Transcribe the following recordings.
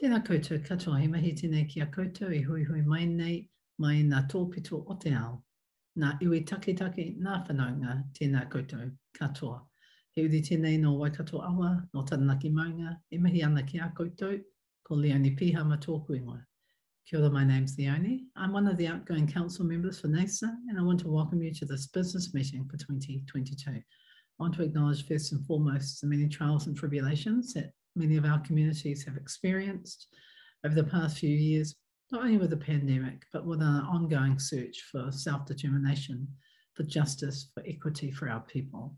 Tēnā koutou katoa he mahi tēnei ki a koutou i hui hui mai nei mai nā tōpito o te ao. Nā iwi take take nā whanaunga tēnā koutou katoa. He uri tēnei no Waikato Awa, no Taranaki Maunga, e mahi ana ki a koutou, ko Leonie Piha ma tōku ingoa. Kia ora, my name's Leonie. I'm one of the outgoing council members for NASA, and I want to welcome you to this business meeting for 2022. I want to acknowledge first and foremost the many trials and tribulations that many of our communities have experienced over the past few years, not only with the pandemic, but with an ongoing search for self determination, for justice, for equity for our people.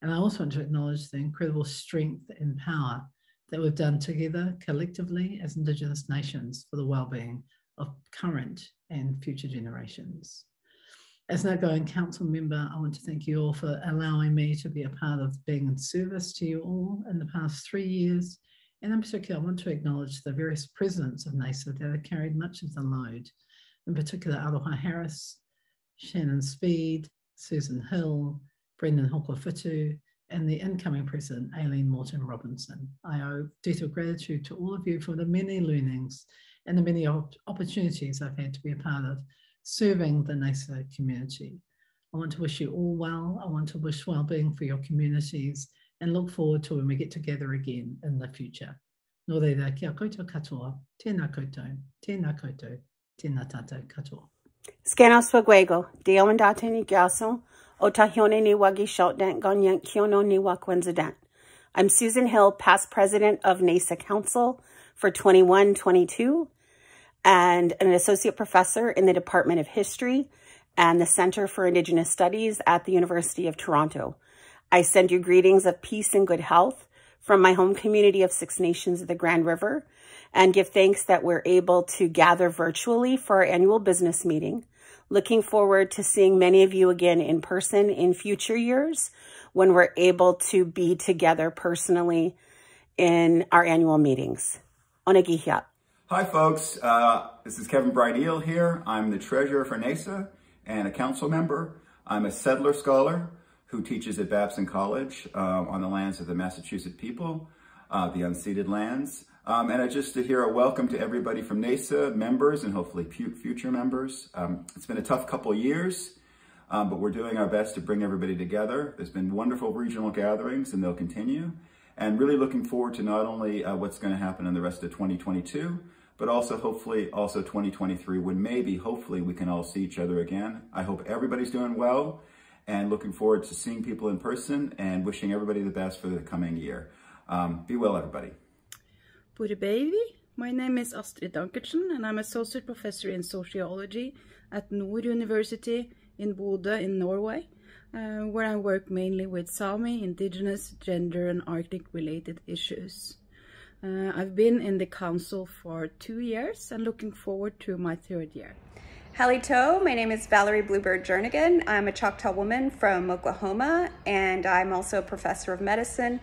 And I also want to acknowledge the incredible strength and power that we've done together collectively as Indigenous nations for the well-being of current and future generations. As an outgoing council member, I want to thank you all for allowing me to be a part of being in service to you all in the past three years. And in particular, I want to acknowledge the various presidents of NAISA that have carried much of the load. In particular, Aroha Harris, Shannon Speed, Susan Hill, Brendan Hokowhitu, and the incoming president, Aileen Moreton Robinson. I owe debt of gratitude to all of you for the many learnings and the many opportunities I've had to be a part of serving the NAISA community. I want to wish you all well. I want to wish well-being for your communities and look forward to when we get together again in the future. Nō reira, kia koutou katoa, tēnā koutou, tēnā koutou, tēnā tātou katoa. Scanos Fuego, Dio Mandate ni Gaso, Otahione ni Wagi Shotdent Ganyank Kiono ni Wakwenzadent. I'm Susan Hill, past president of NAISA Council for 21-22 and an associate professor in the Department of History and the Center for Indigenous Studies at the University of Toronto. I send you greetings of peace and good health from my home community of Six Nations of the Grand River and give thanks that we're able to gather virtually for our annual business meeting. Looking forward to seeing many of you again in person in future years when we're able to be together personally in our annual meetings. Onagihiat. Hi, folks. Uh, this is Kevin Bruyneel here. I'm the treasurer for NAISA and a council member. I'm a settler scholar who teaches at Babson College uh, on the lands of the Massachusetts people, uh, the unceded lands. Um, and I just to hear a welcome to everybody from NAISA members and hopefully future members. Um, it's been a tough couple years, um, but we're doing our best to bring everybody together. There's been wonderful regional gatherings and they'll continue. And really looking forward to not only uh, what's going to happen in the rest of 2022, but also hopefully also 2023 when maybe, hopefully we can all see each other again. I hope everybody's doing well and looking forward to seeing people in person and wishing everybody the best for the coming year. Um, be well, everybody. Buddha baby. My name is Astrid Dankertsen and I'm associate professor in sociology at Nord University in Bodø in Norway, uh, where I work mainly with Sami, indigenous, gender and Arctic related issues. Uh, I've been in the council for two years and looking forward to my third year. Halito, my name is Valerie Bluebird Jernigan. I'm a Choctaw woman from Oklahoma, and I'm also a professor of medicine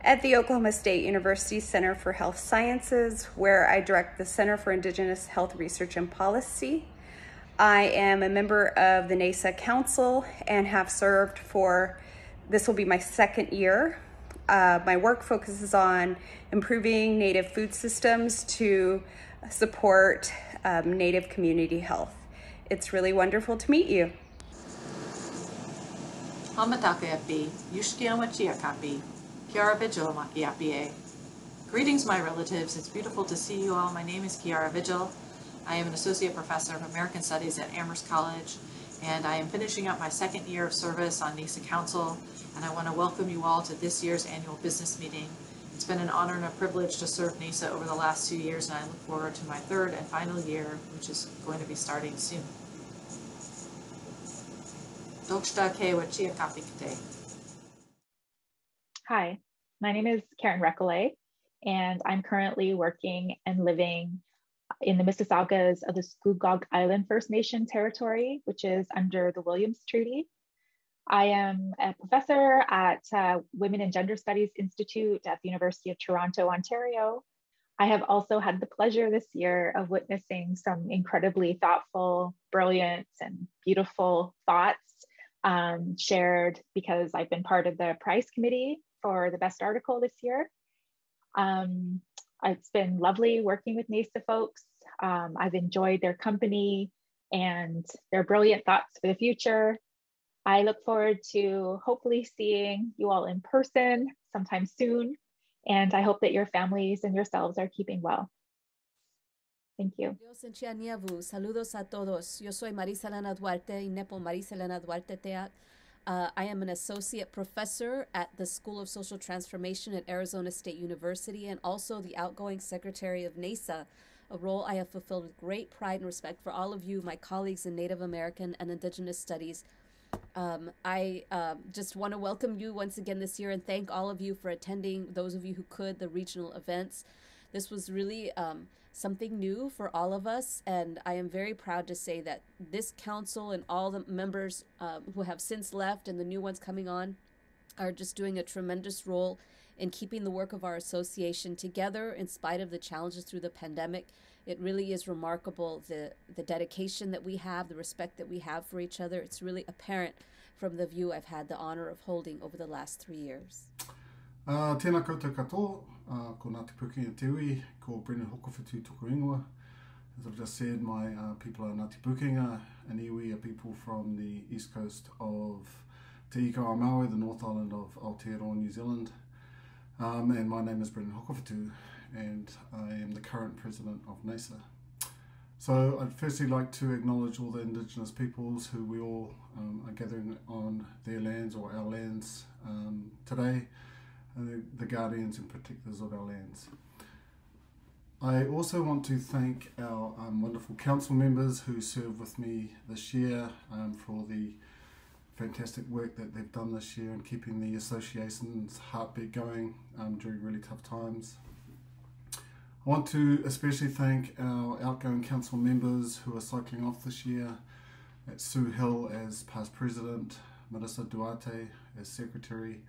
at the Oklahoma State University Center for Health Sciences, where I direct the Center for Indigenous Health Research and Policy. I am a member of the NAISA Council and have served for, this will be my second year uh, my work focuses on improving Native food systems to support um, Native community health. It's really wonderful to meet you. Greetings, my relatives. It's beautiful to see you all. My name is Kiara Vigil. I am an associate professor of American Studies at Amherst College, and I am finishing up my second year of service on NAISA Council and I want to welcome you all to this year's annual business meeting. It's been an honor and a privilege to serve NAISA over the last two years, and I look forward to my third and final year, which is going to be starting soon. Hi, my name is Karen Recollet, and I'm currently working and living in the Mississaugas of the Scugog Island First Nation territory, which is under the Williams Treaty. I am a professor at uh, Women and Gender Studies Institute at the University of Toronto, Ontario. I have also had the pleasure this year of witnessing some incredibly thoughtful, brilliant, and beautiful thoughts um, shared because I've been part of the prize committee for the best article this year. Um, it's been lovely working with NAISA folks. Um, I've enjoyed their company and their brilliant thoughts for the future. I look forward to hopefully seeing you all in person sometime soon. And I hope that your families and yourselves are keeping well. Thank you. Dios Saludos a todos. Yo soy Marisa Elena Duarte y Nepo Marisa Elena Duarte Teac. Uh, I am an associate professor at the School of Social Transformation at Arizona State University and also the outgoing secretary of NAISA, a role I have fulfilled with great pride and respect for all of you, my colleagues in Native American and Indigenous Studies. Um, I uh, just want to welcome you once again this year and thank all of you for attending, those of you who could, the regional events. This was really um, something new for all of us. And I am very proud to say that this council and all the members uh, who have since left and the new ones coming on are just doing a tremendous role in keeping the work of our association together in spite of the challenges through the pandemic. It really is remarkable the, the dedication that we have, the respect that we have for each other. It's really apparent from the view I've had the honor of holding over the last three years. Uh, tēnā koutou ko. As I've just said, my uh, people are Ngāti Pukenga and iwi are people from the east coast of Te Ikawa Maui, the North Island of Aotearoa, New Zealand. Um, and my name is Brendan Hokowhitu and I am the current president of NAISA. So I'd firstly like to acknowledge all the Indigenous peoples who we all um, are gathering on their lands or our lands um, today the, the guardians and protectors of our lands. I also want to thank our um, wonderful council members who served with me this year um, for the fantastic work that they've done this year in keeping the association's heartbeat going um, during really tough times. I want to especially thank our outgoing council members who are cycling off this year. That's Sue Hill as past president, Marisa Duarte as secretary,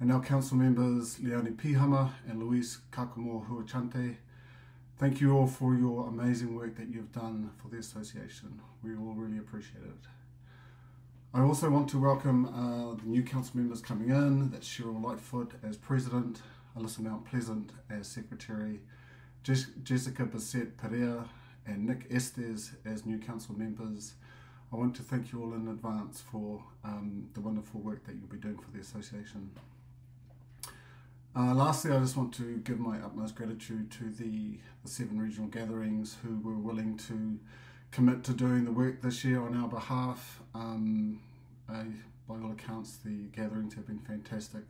and our council members Leonie Pihama and Luis Carcamo Huechante. Thank you all for your amazing work that you've done for the association. We all really appreciate it. I also want to welcome uh, the new council members coming in. That's Sheryl Lightfoot as president, Alyssa Mount Pleasant as secretary, Jessica Bissett Perea and Nick Estes as new council members. I want to thank you all in advance for um, the wonderful work that you'll be doing for the association. Uh, lastly, I just want to give my utmost gratitude to the, the seven regional gatherings who were willing to commit to doing the work this year on our behalf. Um, I, by all accounts, the gatherings have been fantastic.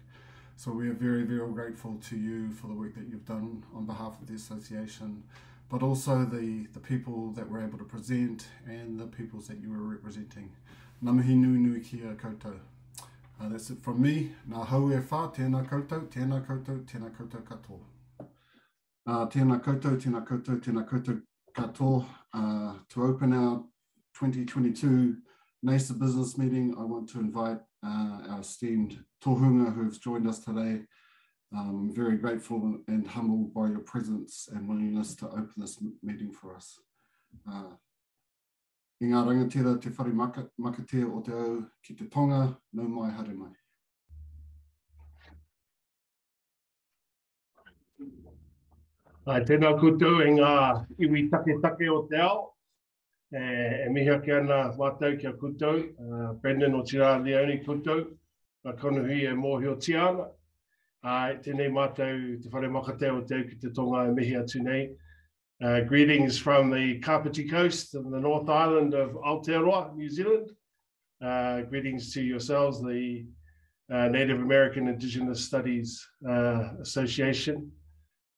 So we are very, very grateful to you for the work that you've done on behalf of the association, but also the, the people that were able to present and the peoples that you were representing. Namahi nui kia koutou. Uh, that's it from me. Nā hau e whā, tēnā koutou, tēnā koutou, tēnā koutou katoa. Uh, tēnā koutou, tēnā koutou, tēnā koutou katoa. Uh, to open our 2022 NAISA business meeting, I want to invite our esteemed tohunga who have joined us today. Um, very grateful and humbled by your presence and willingness to open this meeting for us. Uh, I ngā rangatira te whare maka, makatea o te au ki te tonga, nau mai hare mai. Ai, tēnā koutou e ngā iwi take take o te ao. E, e miha ki ana wātau ki a koutou. Uh, Brendan o tira Leone koutou. Ka konuhi e mōhi o tiana. Ai, tēnei mātou te whare makatea o te ki te tonga e mihi atu nei. Uh, greetings from the Kapiti Coast and the North Island of Aotearoa, New Zealand. Uh, greetings to yourselves, the uh, Native American Indigenous Studies uh, Association.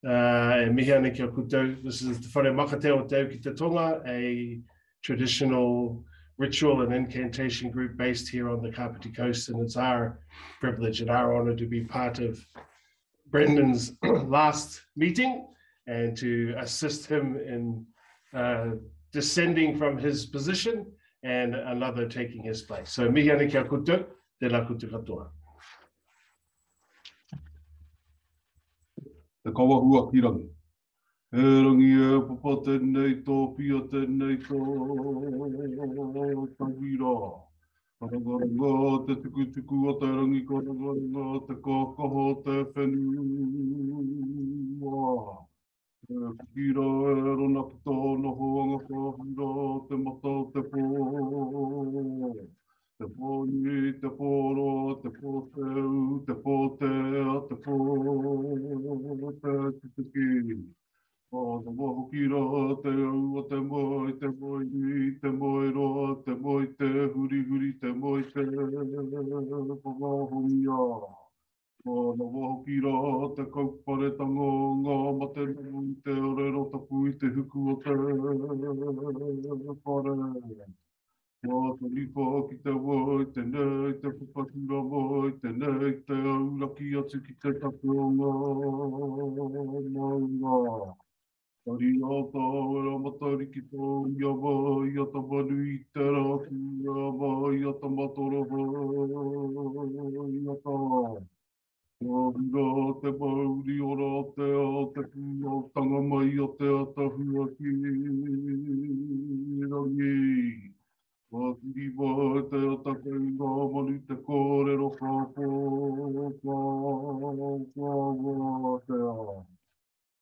Uh, e mihi ana ki koutou. This is te Whare Makateo Teo ki te Tonga, a traditional ritual and incantation group based here on the Kapiti Coast. And it's our privilege and our honor to be part of Brendan's last meeting and to assist him in uh, descending from his position and another taking his place. So mihi ana kia kutu, te la kutu katoa. Te kawa hua ki rangi. E rangi e papa tēnei tō pia tēnei tō tawira. Rangaranga te tuku tuku o te rangi karangaranga te kākaho te whenua. Kira e rona ki noho anga whahira te mata te pō. Te pōni, te pōro, te pōteu, te pōtea, te pō, te tituki. O te moho ki roho te au, o te moi, te moi ni, te moi roho, te moi te huri huri, te moi te whakaho ni a. O te moho ki roho te kaupare ta ngō ngā, ma te nungu i te ore ro ta te huku o te whare. O te lipo ki te woi, te nei te whupatira i te nei te auraki atu ki te tapu o ngā maunga. Maunga. Tari o tō ora matari ki tō i a vai a ta manu i te rā ki a vai a ta matara vai a ta. Tari o te mauri ora te o te ku a tanga mai a te a ta ki rangi. Tari o te a ta manu te kōrero kā pō kā kā kā kā kā kā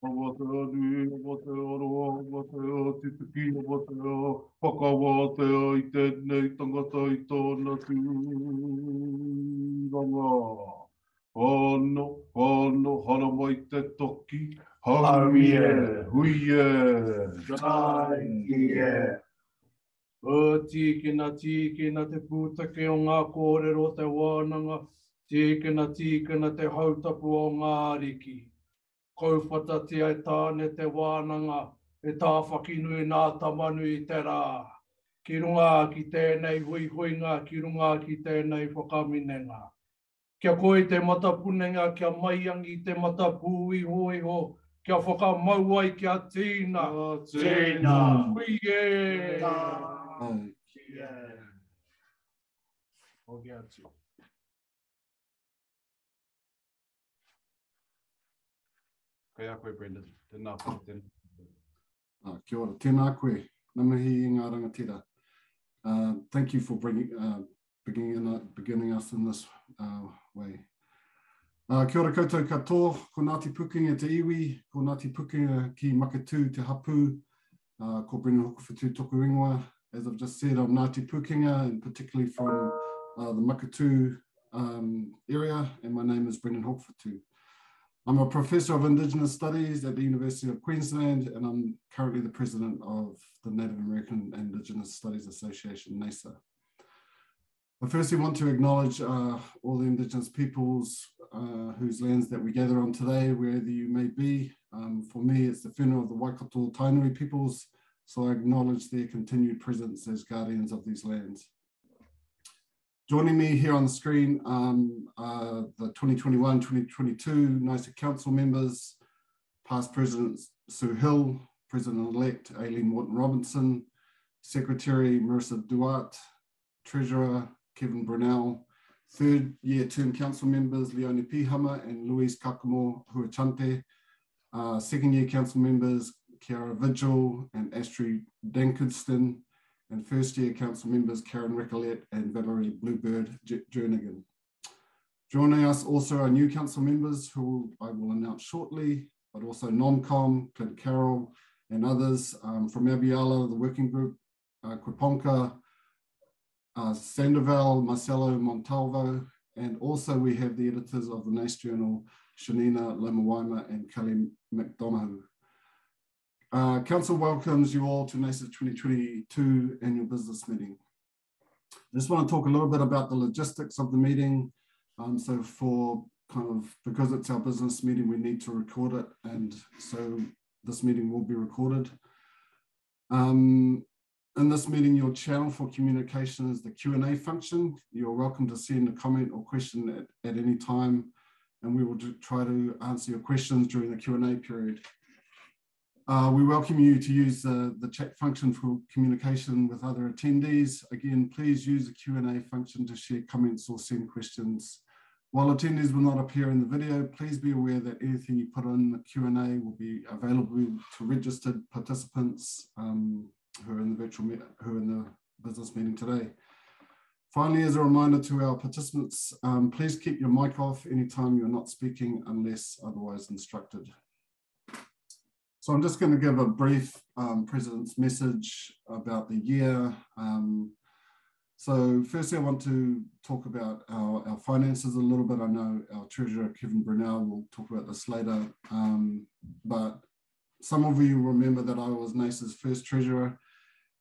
a. Awa te anu, awa te aroa, awa te a tituki, awa te a whakawā te a i tēnei tangata i tōna tūranga. Ono, ono, hana mai te toki. Harie, huie. Harie. O tīkina, tīkina te pūtake o ngā kōrero te wānanga. Tīkina, tīkina te hautapu o ngā riki. Kauwhata te ai tāne te wānanga. E tā whakinui nā tamanu i te rā. Ki runga ki tēnei hui huinga, ki runga ki tēnei whakaminenga. Kia koe te matapunenga, kia maiangi te matapu i hoi ho, kia whakamau ai kia tīna. Tīna. Huie. Kia. O kia atu. Kei a koe, Brendan. Tēnā pā, tēnā. Uh, kia ora, tēnā koe, namahi i ngā rangatira. Uh, thank you for bringing, uh, beginning, uh, beginning us in this uh, way. Uh, kia ora koutou katoa, ko Ngāti Pukinga te iwi, ko Ngāti Pukinga ki Makatū te hapu, uh, ko Brendan Hokuwhitu toku ingoa. As I've just said, I'm Ngāti Pukinga, and particularly from uh, the Makatū um, area, and my name is Brendan Hokuwhitu. I'm a professor of Indigenous Studies at the University of Queensland, and I'm currently the president of the Native American Indigenous Studies Association, NAISA. I firstly want to acknowledge uh, all the Indigenous peoples uh, whose lands that we gather on today, wherever you may be. Um, for me, it's the funeral of the Waikato Tainui peoples, so I acknowledge their continued presence as guardians of these lands. Joining me here on the screen, um, uh, the 2021-2022 NAISA Council members, past President Sue Hill, President-elect Aileen Moreton-Robinson, Secretary Marisa Duarte, Treasurer Kevin Bruyneel, third year term council members Leonie Pihama and Luis Carcamo Huechante, uh, second year council members Kiara Vigil and Astrid Dankertsen, and first year council members Karen Recollet and Valerie Bluebird Jernigan. Joining us also are new council members who I will announce shortly, but also NOMCOM, Clint Carroll, and others um, from Abiala, the working group, uh, Quiponka, uh, Sandoval, Marcelo Montalvo, and also we have the editors of the NAIS Journal, Tsianina Lomawaima and Kelly McDonough. Uh, Council welcomes you all to NACE's 2022 annual business meeting. I just want to talk a little bit about the logistics of the meeting. Um, so for kind of, because it's our business meeting, we need to record it. And so this meeting will be recorded. Um, in this meeting, your channel for communication is the Q&A function. You're welcome to send a comment or question at, at any time, and we will try to answer your questions during the Q&A period. Uh, we welcome you to use the, the chat function for communication with other attendees. Again, please use the Q&A function to share comments or send questions. While attendees will not appear in the video, please be aware that anything you put on the Q&A will be available to registered participants um, who are in the virtual, who are in the business meeting today. Finally, as a reminder to our participants, um, please keep your mic off anytime you're not speaking unless otherwise instructed. So I'm just going to give a brief um, President's message about the year. Um, so firstly, I want to talk about our, our, finances a little bit. I know our Treasurer, Kevin Bruyneel, will talk about this later. Um, but some of you remember that I was NAISA's first Treasurer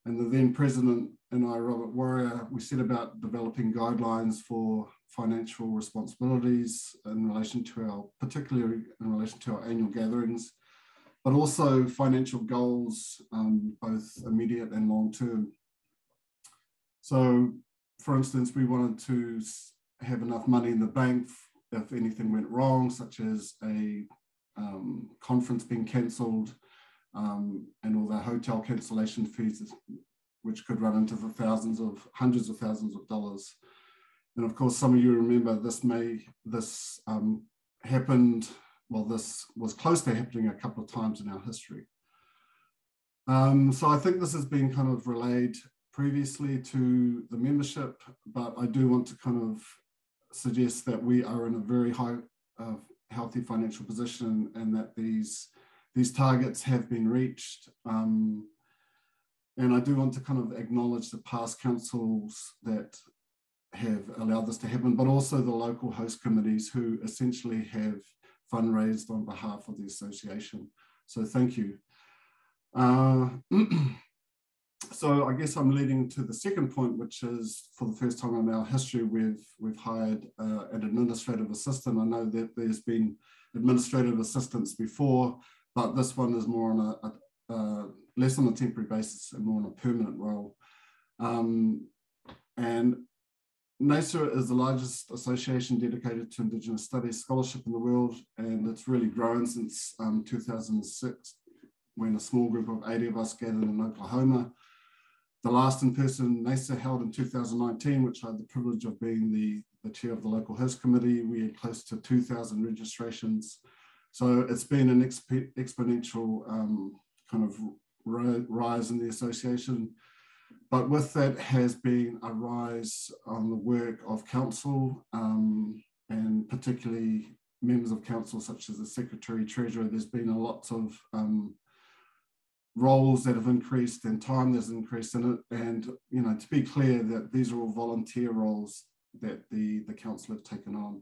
and the then President and I, Robert Warrior, we set about developing guidelines for financial responsibilities in relation to our, particularly in relation to our annual gatherings, but also financial goals, um, both immediate and long term. So, for instance, we wanted to have enough money in the bank if anything went wrong, such as a um, conference being cancelled, um, and all the hotel cancellation fees, which could run into the thousands of hundreds of thousands of dollars. And of course, some of you remember this may this um, happened. Well, this was close to happening a couple of times in our history. Um, so I think this has been kind of relayed previously to the membership, but I do want to kind of suggest that we are in a very high, uh, healthy financial position and that these these targets have been reached. Um, and I do want to kind of acknowledge the past councils that have allowed this to happen, but also the local host committees who essentially have fundraised on behalf of the association. So thank you. Uh, so I guess I'm leading to the second point, which is for the first time in our history, we've we've hired uh, an administrative assistant. I know that there's been administrative assistants before, but this one is more on a, a, less on a temporary basis and more on a permanent role. Um, and NAISA is the largest association dedicated to Indigenous Studies scholarship in the world, and it's really grown since um, 2006 when a small group of 80 of us gathered in Oklahoma. The last in-person NAISA held in 2019, which I had the privilege of being the, the chair of the local host committee. We had close to 2,000 registrations so it's been an exp exponential um, kind of rise in the association. But with that has been a rise on the work of council um, and particularly members of council such as the secretary treasurer. There's been a lot of um, roles that have increased and time that's increased in it. And, you know, to be clear that these are all volunteer roles that the, the council have taken on.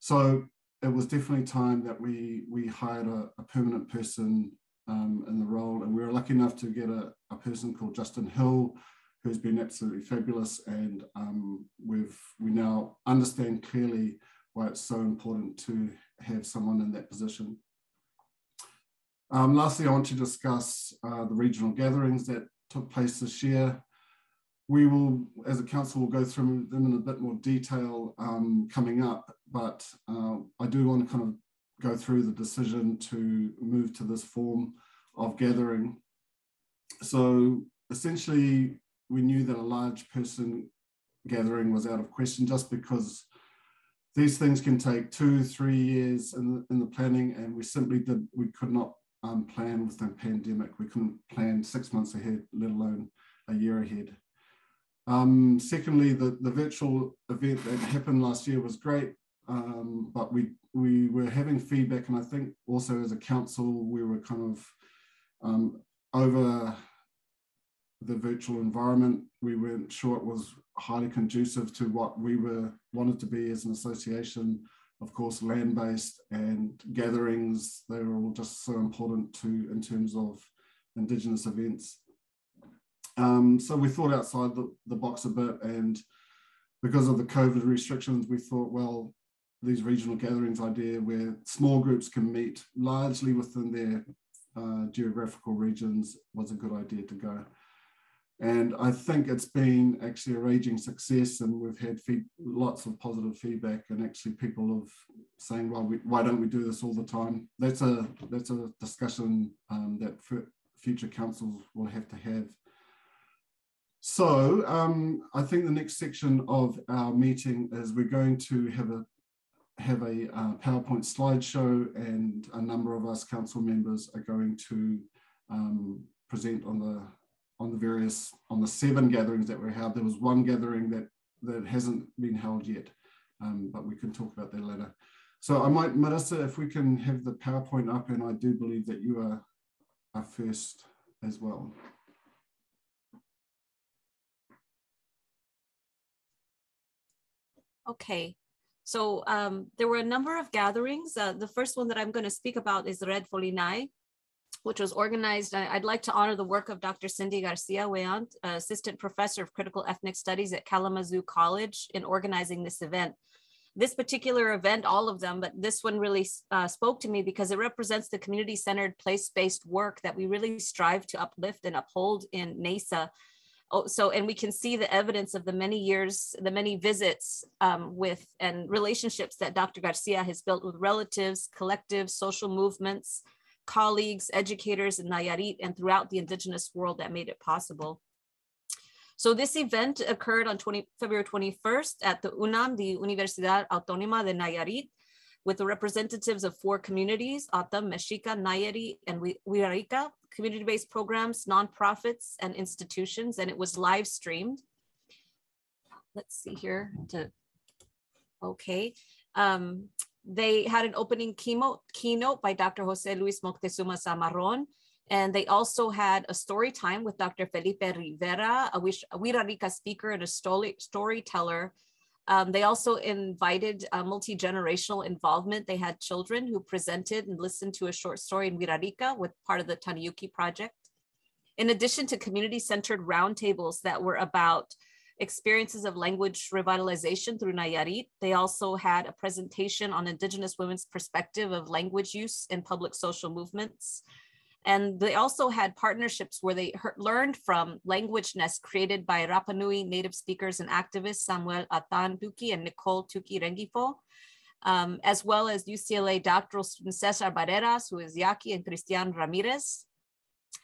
So it was definitely time that we we hired a, a permanent person um, in the role, and we were lucky enough to get a, a person called Justin Hill, who's been absolutely fabulous, and um, we've we now understand clearly why it's so important to have someone in that position. Um, lastly, I want to discuss uh, the regional gatherings that took place this year we will, as a council, will go through them in a bit more detail um, coming up, but uh, I do want to kind of go through the decision to move to this form of gathering. So essentially, we knew that a large person gathering was out of question just because these things can take two, three years in the, in the planning, and we simply did, we could not um, plan with the pandemic. We couldn't plan six months ahead, let alone a year ahead. Um, secondly, the, the virtual event that happened last year was great, um, but we, we were having feedback, and I think also as a council, we were kind of um, over the virtual environment. We weren't sure it was highly conducive to what we were wanted to be as an association. Of course, land-based and gatherings, they were all just so important to in terms of Indigenous events. Um, so we thought outside the, the box a bit and because of the COVID restrictions, we thought, well, these regional gatherings idea where small groups can meet largely within their uh, geographical regions was a good idea to go. And I think it's been actually a raging success, and we've had lots of positive feedback, and actually people have saying, "Well, we, why don't we do this all the time?" That's a that's a discussion um, that future councils will have to have. So um, I think the next section of our meeting is we're going to have a have a uh, PowerPoint slideshow and a number of us council members are going to um, present on the on the various on the seven gatherings that we held. There was one gathering that that hasn't been held yet, um, but we can talk about that later. So I might, Marisa, if we can have the PowerPoint up, and I do believe that you are, are first as well. Okay, so um, there were a number of gatherings. Uh, the first one that I'm going to speak about is Red Folinai, which was organized. I, would like to honor the work of Dr. Cindy Garcia Weant, Assistant Professor of Critical Ethnic Studies at Kalamazoo College in organizing this event. This particular event, all of them, but this one really uh, spoke to me because it represents the community-centered place-based work that we really strive to uplift and uphold in NAISA. oh, so and we can see the evidence of the many years the many visits um, with and relationships that dr garcia has built with relatives collectives social movements colleagues educators in nayarit and throughout the indigenous world that made it possible so this event occurred on 20, February 21st at the UNAM, the Universidad Autónoma de Nayarit, with the representatives of four communities, Atam, Mexica, Nayari, and Wirarica, community-based programs, nonprofits, and institutions, and it was live streamed. Let's see here to, okay. Um, they had an opening keynote, keynote by Dr. Jose Luis Moctezuma Zamarron, and they also had a story time with Dr. Felipe Rivera, a, Wirarica speaker and a story, storyteller um, they also invited multi-generational involvement. They had children who presented and listened to a short story in Wirarica with part of the Taniyuki project. In addition to community-centered roundtables that were about experiences of language revitalization through Nayarit, they also had a presentation on Indigenous women's perspective of language use in public social movements, and they also had partnerships where they heard, learned from language nests created by Rapa Nui native speakers and activists Samuel Atan Tuki and Nicole Tuki Rengifo, um, as well as UCLA doctoral student Cesar Barreras, who is Yaqui, and Cristian Ramirez,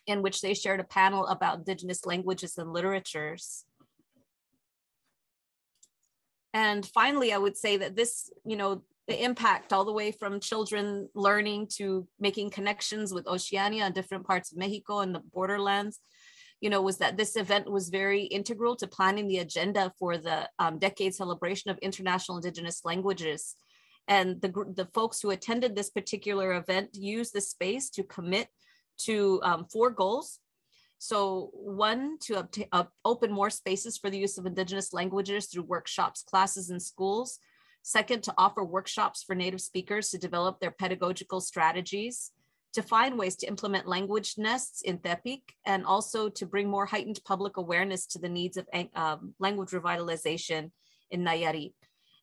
in which they shared a panel about indigenous languages and literatures. And finally, I would say that this, you know, the impact all the way from children learning to making connections with Oceania and different parts of Mexico and the borderlands, you know, was that this event was very integral to planning the agenda for the um, decade celebration of international indigenous languages. And the, the folks who attended this particular event used the space to commit to um, four goals. So one, to obtain, uh, open more spaces for the use of indigenous languages through workshops, classes, and schools Second, to offer workshops for native speakers to develop their pedagogical strategies, to find ways to implement language nests in Tepic, and also to bring more heightened public awareness to the needs of um, language revitalization in Nayarit.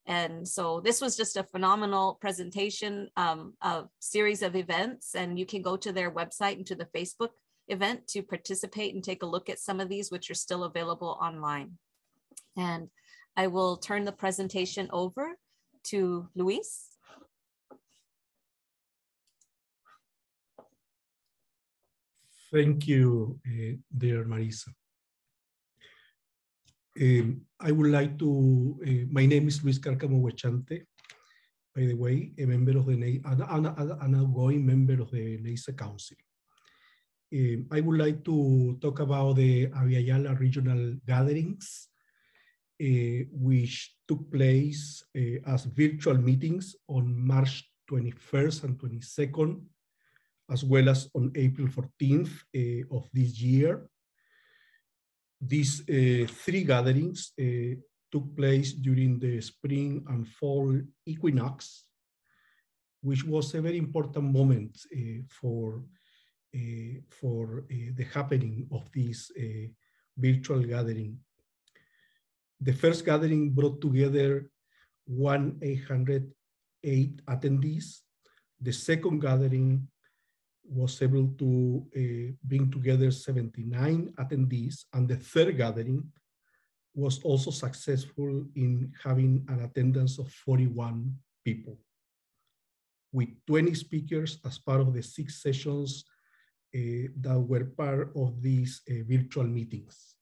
And so this was just a phenomenal presentation, um, series of events, and you can go to their website and to the Facebook event to participate and take a look at some of these, which are still available online. And I will turn the presentation over to Luis. Thank you, uh, dear Marisa. Um, I would like to, uh, my name is Luis Carcamo Huechante, by the way, a member of the, an, an, an outgoing member of the NAISA Council. Um, I would like to talk about the Abya regional gatherings uh, which took place uh, as virtual meetings on March 21st and 22nd, as well as on April 14th uh, of this year. These three gatherings took place during the spring and fall equinox, which was a very important moment for, for uh, the happening of this virtual gathering the first gathering brought together 1,808 attendees. The second gathering was able to uh, bring together 79 attendees. And the third gathering was also successful in having an attendance of 41 people with 20 speakers as part of the six sessions Eh, that were part of these uh, virtual meetings.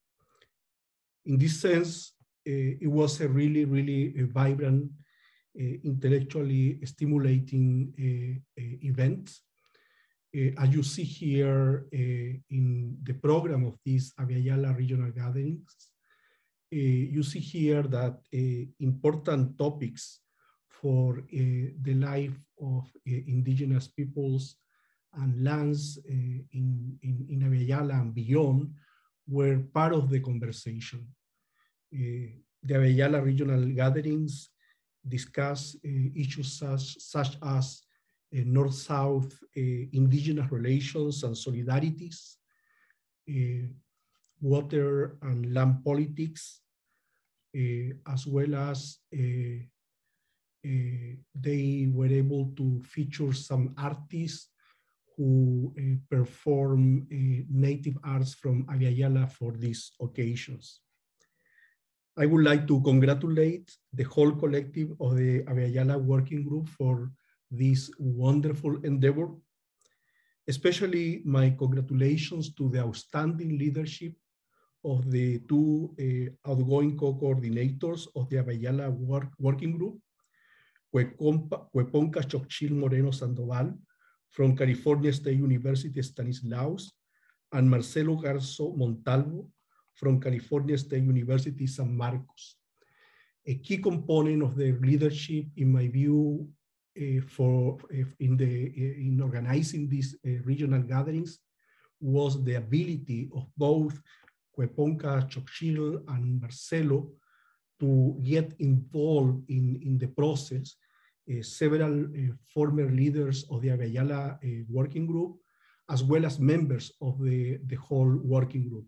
In this sense, uh, it was a really, really vibrant, intellectually stimulating event. as you see here in the program of these Abya regional gatherings, you see here that important topics for the life of indigenous peoples and lands uh, in, in, in Abiyala and beyond were part of the conversation. Uh, the Abiyala regional gatherings discuss uh, issues such, such as North-South indigenous relations and solidarities, water and land politics, as well as they were able to feature some artists who uh, perform uh, native arts from Abiyala for these occasions. I would like to congratulate the whole collective of the Abiyala Working Group for this wonderful endeavor. Especially my congratulations to the outstanding leadership of the two uh, outgoing co-coordinators of the Abiyala work, Working Group, Cueponca Chokchil Moreno Sandoval from California State University Stanislaus, and Marcelo Garzo Montalvo from California State University San Marcos. A key component of their leadership, in my view, uh, for uh, in the uh, in organizing these regional gatherings was the ability of both Cueponca, Chokchil, and Marcelo to get involved in, in the process. Uh, several uh, former leaders of the Abiyala uh, working group, as well as members of the, the whole working group.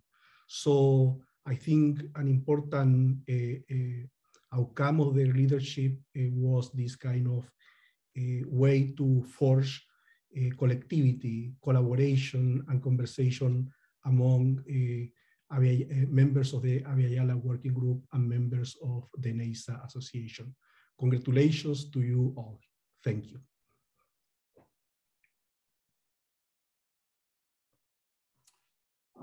So I think an important outcome of their leadership was this kind of way to forge collectivity, collaboration, and conversation among uh, members of the Abiyala Working Group and members of the NAISA Association. Congratulations to you all. Thank you.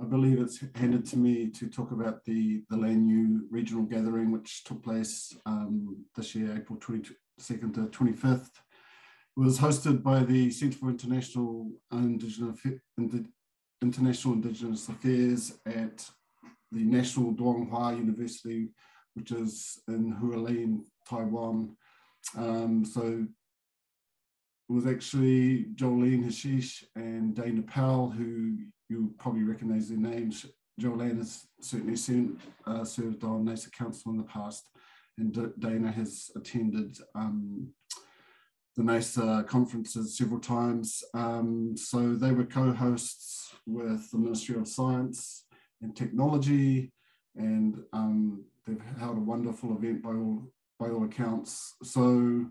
I believe it's handed to me to talk about the, the Lanyu regional gathering, which took place um, this year, April 22nd to 25th. It was hosted by the Centre for International Indigenous, International Indigenous Affairs at the National Dong Hwa University, which is in Hualien, Taiwan. Um, so it was actually Jolan Hsieh and Dana Powell, who you probably recognize their names. Jolan has certainly seen, uh, served on NAISA Council in the past, and D Dana has attended um, the NAISA conferences several times. Um, so they were co-hosts with the Ministry of Science and Technology, and um, they've held a wonderful event by all, by all accounts. So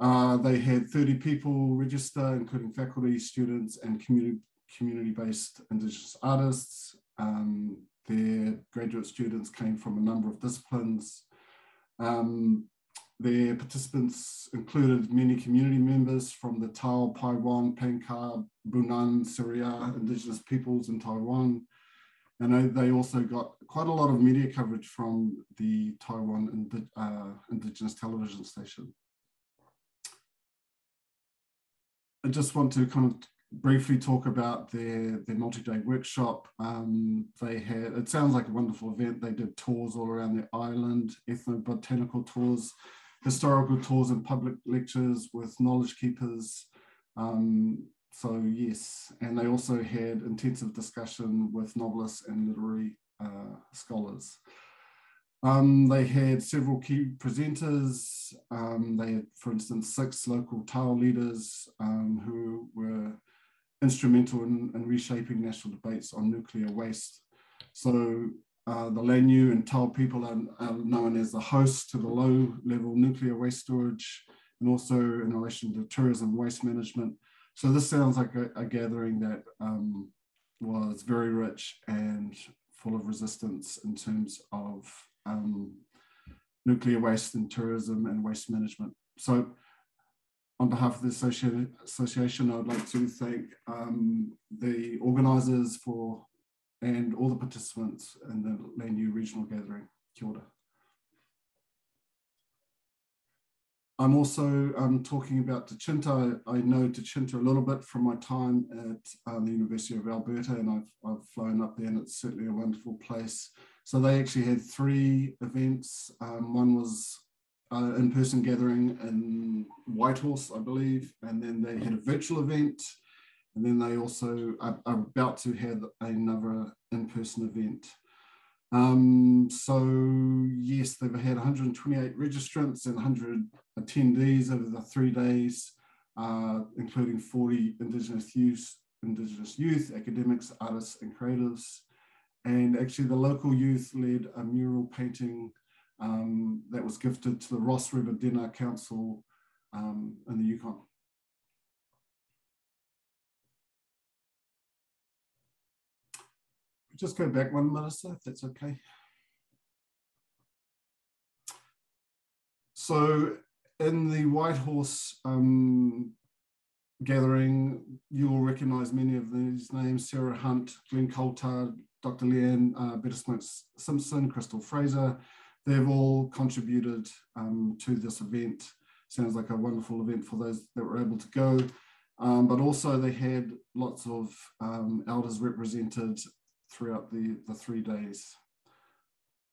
uh, they had 30 people register, including faculty, students, and community community-based Indigenous artists. Um, their graduate students came from a number of disciplines. Um, their participants included many community members from the Tao, Paiwan, Pangcah, Bunun, Syria, Indigenous peoples in Taiwan. And they also got quite a lot of media coverage from the Taiwan Indi uh, Indigenous television station. I just want to kind of briefly talk about their, their multi-day workshop. Um, they had, it sounds like a wonderful event. They did tours all around the island, ethnobotanical tours, historical tours and public lectures with knowledge keepers. Um, so yes, and they also had intensive discussion with novelists and literary uh, scholars. Um, they had several key presenters. Um, they had, for instance, six local Tao leaders um, who were instrumental in, in, reshaping national debates on nuclear waste. So uh, the Lanyu and Tao people are, are, known as the hosts to the low-level nuclear waste storage and also in relation to tourism waste management. So this sounds like a, a gathering that um, was very rich and full of resistance in terms of um, nuclear waste and tourism and waste management. So on behalf of the association, I would like to thank um, the organisers for and all the participants in the Lanyu Regional Gathering. Kia ora. I'm also um, talking about Tachinta. I know Tachinta a little bit from my time at um, the University of Alberta, and I've, I've flown up there, and it's certainly a wonderful place. So they actually had three events. Um, one was uh, in-person gathering in Whitehorse, I believe, and then they had a virtual event, And then they also are, are about to have another in-person event. Um, so yes, they've had 128 registrants and 100 attendees over the three days, uh, including 40 Indigenous youth, Indigenous youth, academics, artists, and creatives. And actually, the local youth led a mural painting um, that was gifted to the Ross River Dene Council um, in the Yukon. Just go back one, Melissa, if that's okay. So in the Whitehorse um, gathering, you'll recognize many of these names, Sarah Hunt, Glenn Coulthard, Dr. Leanne uh, Betasamosake Simpson, Crystal Fraser. They've all contributed um, to this event. Sounds like a wonderful event for those that were able to go. Um, but also they had lots of um, elders represented throughout the, the three days.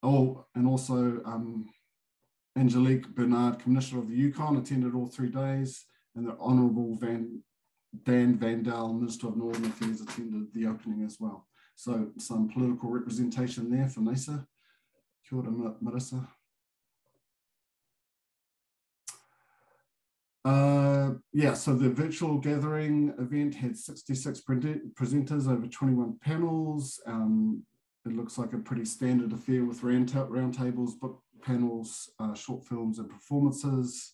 Oh, and also um, Angelique Bernard, Commissioner of the Yukon, attended all three days, and the Honourable Van, Dan Vandal, Minister of Northern Affairs, attended the opening as well. So some political representation there for NAISA. Kia ora, Marisa. Uh, yeah, so the virtual gathering event had 66 presenters over 21 panels. Um, it looks like a pretty standard affair with round, round tables, book panels, uh, short films and performances.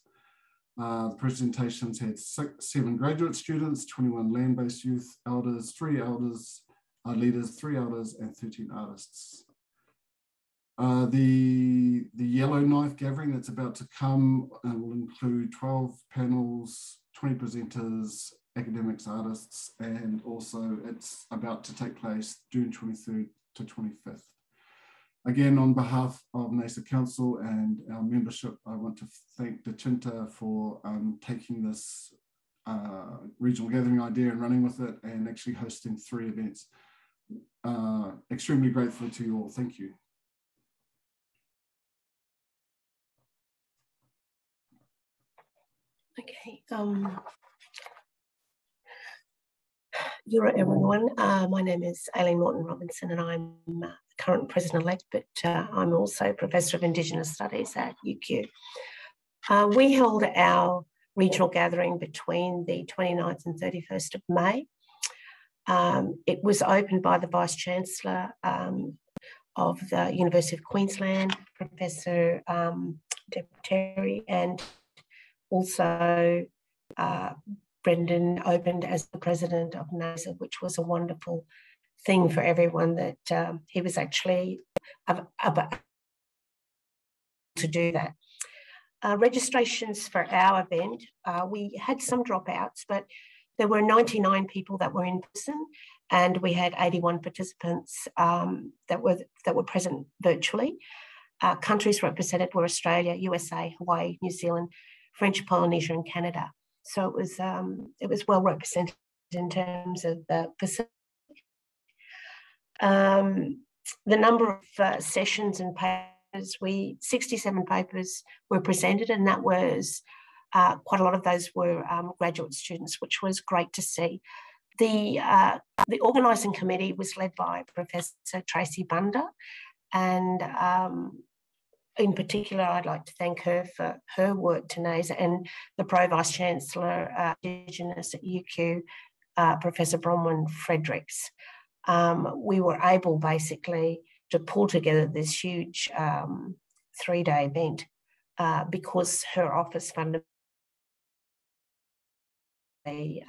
Uh, the presentations had six, seven graduate students, 21 land-based youth elders, three elders, uh, leaders, three elders, and 13 artists. Uh, the, the Yellowknife gathering that's about to come uh, will include 12 panels, 20 presenters, academics, artists, and also it's about to take place June 23rd to 25th. Again, on behalf of NAISA Council and our membership, I want to thank Dechinta for um, taking this uh, regional gathering idea and running with it and actually hosting three events. Uh, extremely grateful to you all. Thank you. Okay. Um, everyone. Uh, my name is Aileen Moreton-Robinson, and I'm uh, current president-elect, but uh, I'm also Professor of Indigenous Studies at UQ. Uh, we held our regional gathering between the 29th and 31st of May. Um, it was opened by the Vice-Chancellor um, of the University of Queensland, Professor um, Terry, and also uh, Brendan opened as the president of NAISA, which was a wonderful thing for everyone that um, he was actually able to do that. Uh, registrations for our event, uh, we had some dropouts, but there were 99 people that were in person, and we had 81 participants um, that were that were present virtually. Uh, countries represented were Australia, USA, Hawaii, New Zealand, French Polynesia, and Canada. So it was um, it was well represented in terms of the facility. Um, the number of uh, sessions and papers, we 67 papers were presented, and that was uh, quite a lot of those were um, graduate students, which was great to see. The uh, the organising committee was led by Professor Tracy Bunda, and um, in particular, I'd like to thank her for her work to NAISA and the Pro Vice Chancellor, uh, Indigenous at UQ, uh, Professor Bronwyn Fredericks. Um, we were able basically to pull together this huge um, three day event uh, because her office fundamentally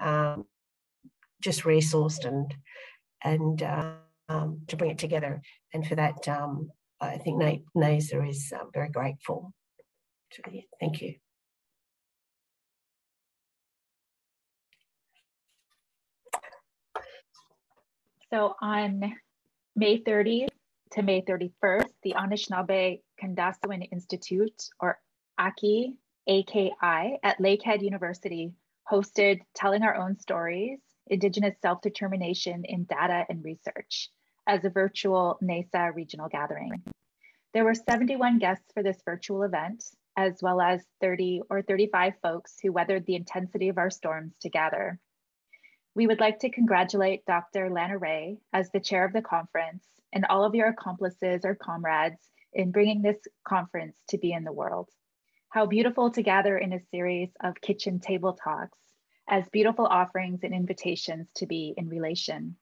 um, just resourced and and um, to bring it together. And for that, um, I think NAISA is uh, very grateful. Thank you. So on May 30th to May 31st, the Anishinaabe Kandasawin Institute, or AKI, AKI, at Lakehead University hosted Telling Our Own Stories, Indigenous Self-Determination in Data and Research as a virtual NAISA regional gathering. There were 71 guests for this virtual event, as well as 30 or 35 folks who weathered the intensity of our storms together. We would like to congratulate Dr. Lana Ray as the chair of the conference and all of your accomplices or comrades in bringing this conference to be in the world. How beautiful to gather in a series of kitchen table talks as beautiful offerings and invitations to be in relation.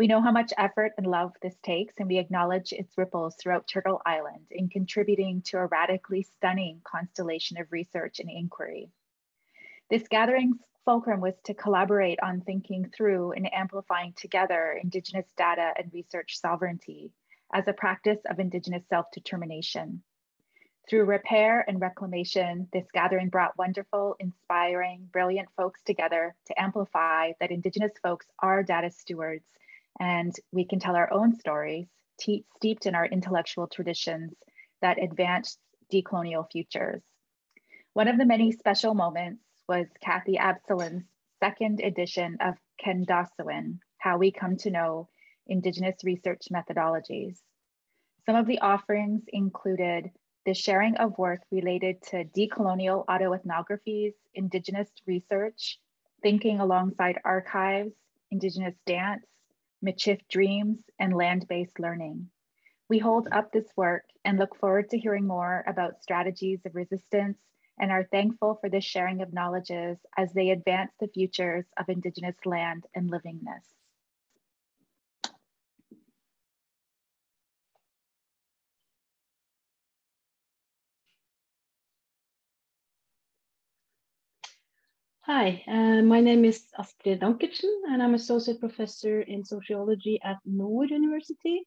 We know how much effort and love this takes, and we acknowledge its ripples throughout Turtle Island in contributing to a radically stunning constellation of research and inquiry. This gathering's fulcrum was to collaborate on thinking through and amplifying together Indigenous data and research sovereignty as a practice of Indigenous self-determination. Through repair and reclamation, this gathering brought wonderful, inspiring, brilliant folks together to amplify that Indigenous folks are data stewards and we can tell our own stories steeped in our intellectual traditions that advance decolonial futures. One of the many special moments was Kathy Absolon's second edition of Kaandossiwin, How We Come to Know Indigenous Research Methodologies. Some of the offerings included the sharing of work related to decolonial autoethnographies, Indigenous research, thinking alongside archives, Indigenous dance, Michif dreams, and land-based learning. We hold up this work and look forward to hearing more about strategies of resistance and are thankful for this sharing of knowledges as they advance the futures of Indigenous land and livingness. Hi, uh, my name is Astrid Dankertsen, and I'm associate professor in sociology at Nord University.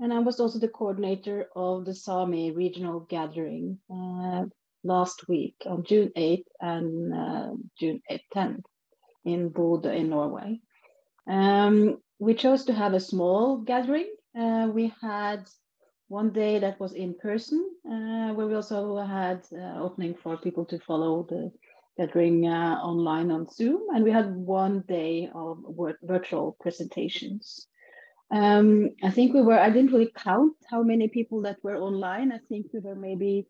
And I was also the coordinator of the Sami regional gathering uh, last week on June 8th and uh, June 10th in Bodø in Norway. Um, we chose to have a small gathering. Uh, we had one day that was in person, uh, where we also had uh, opening for people to follow the gathering uh, online on Zoom, and we had one day of virtual presentations. Um, I think we were, I didn't really count how many people that were online. I think we were maybe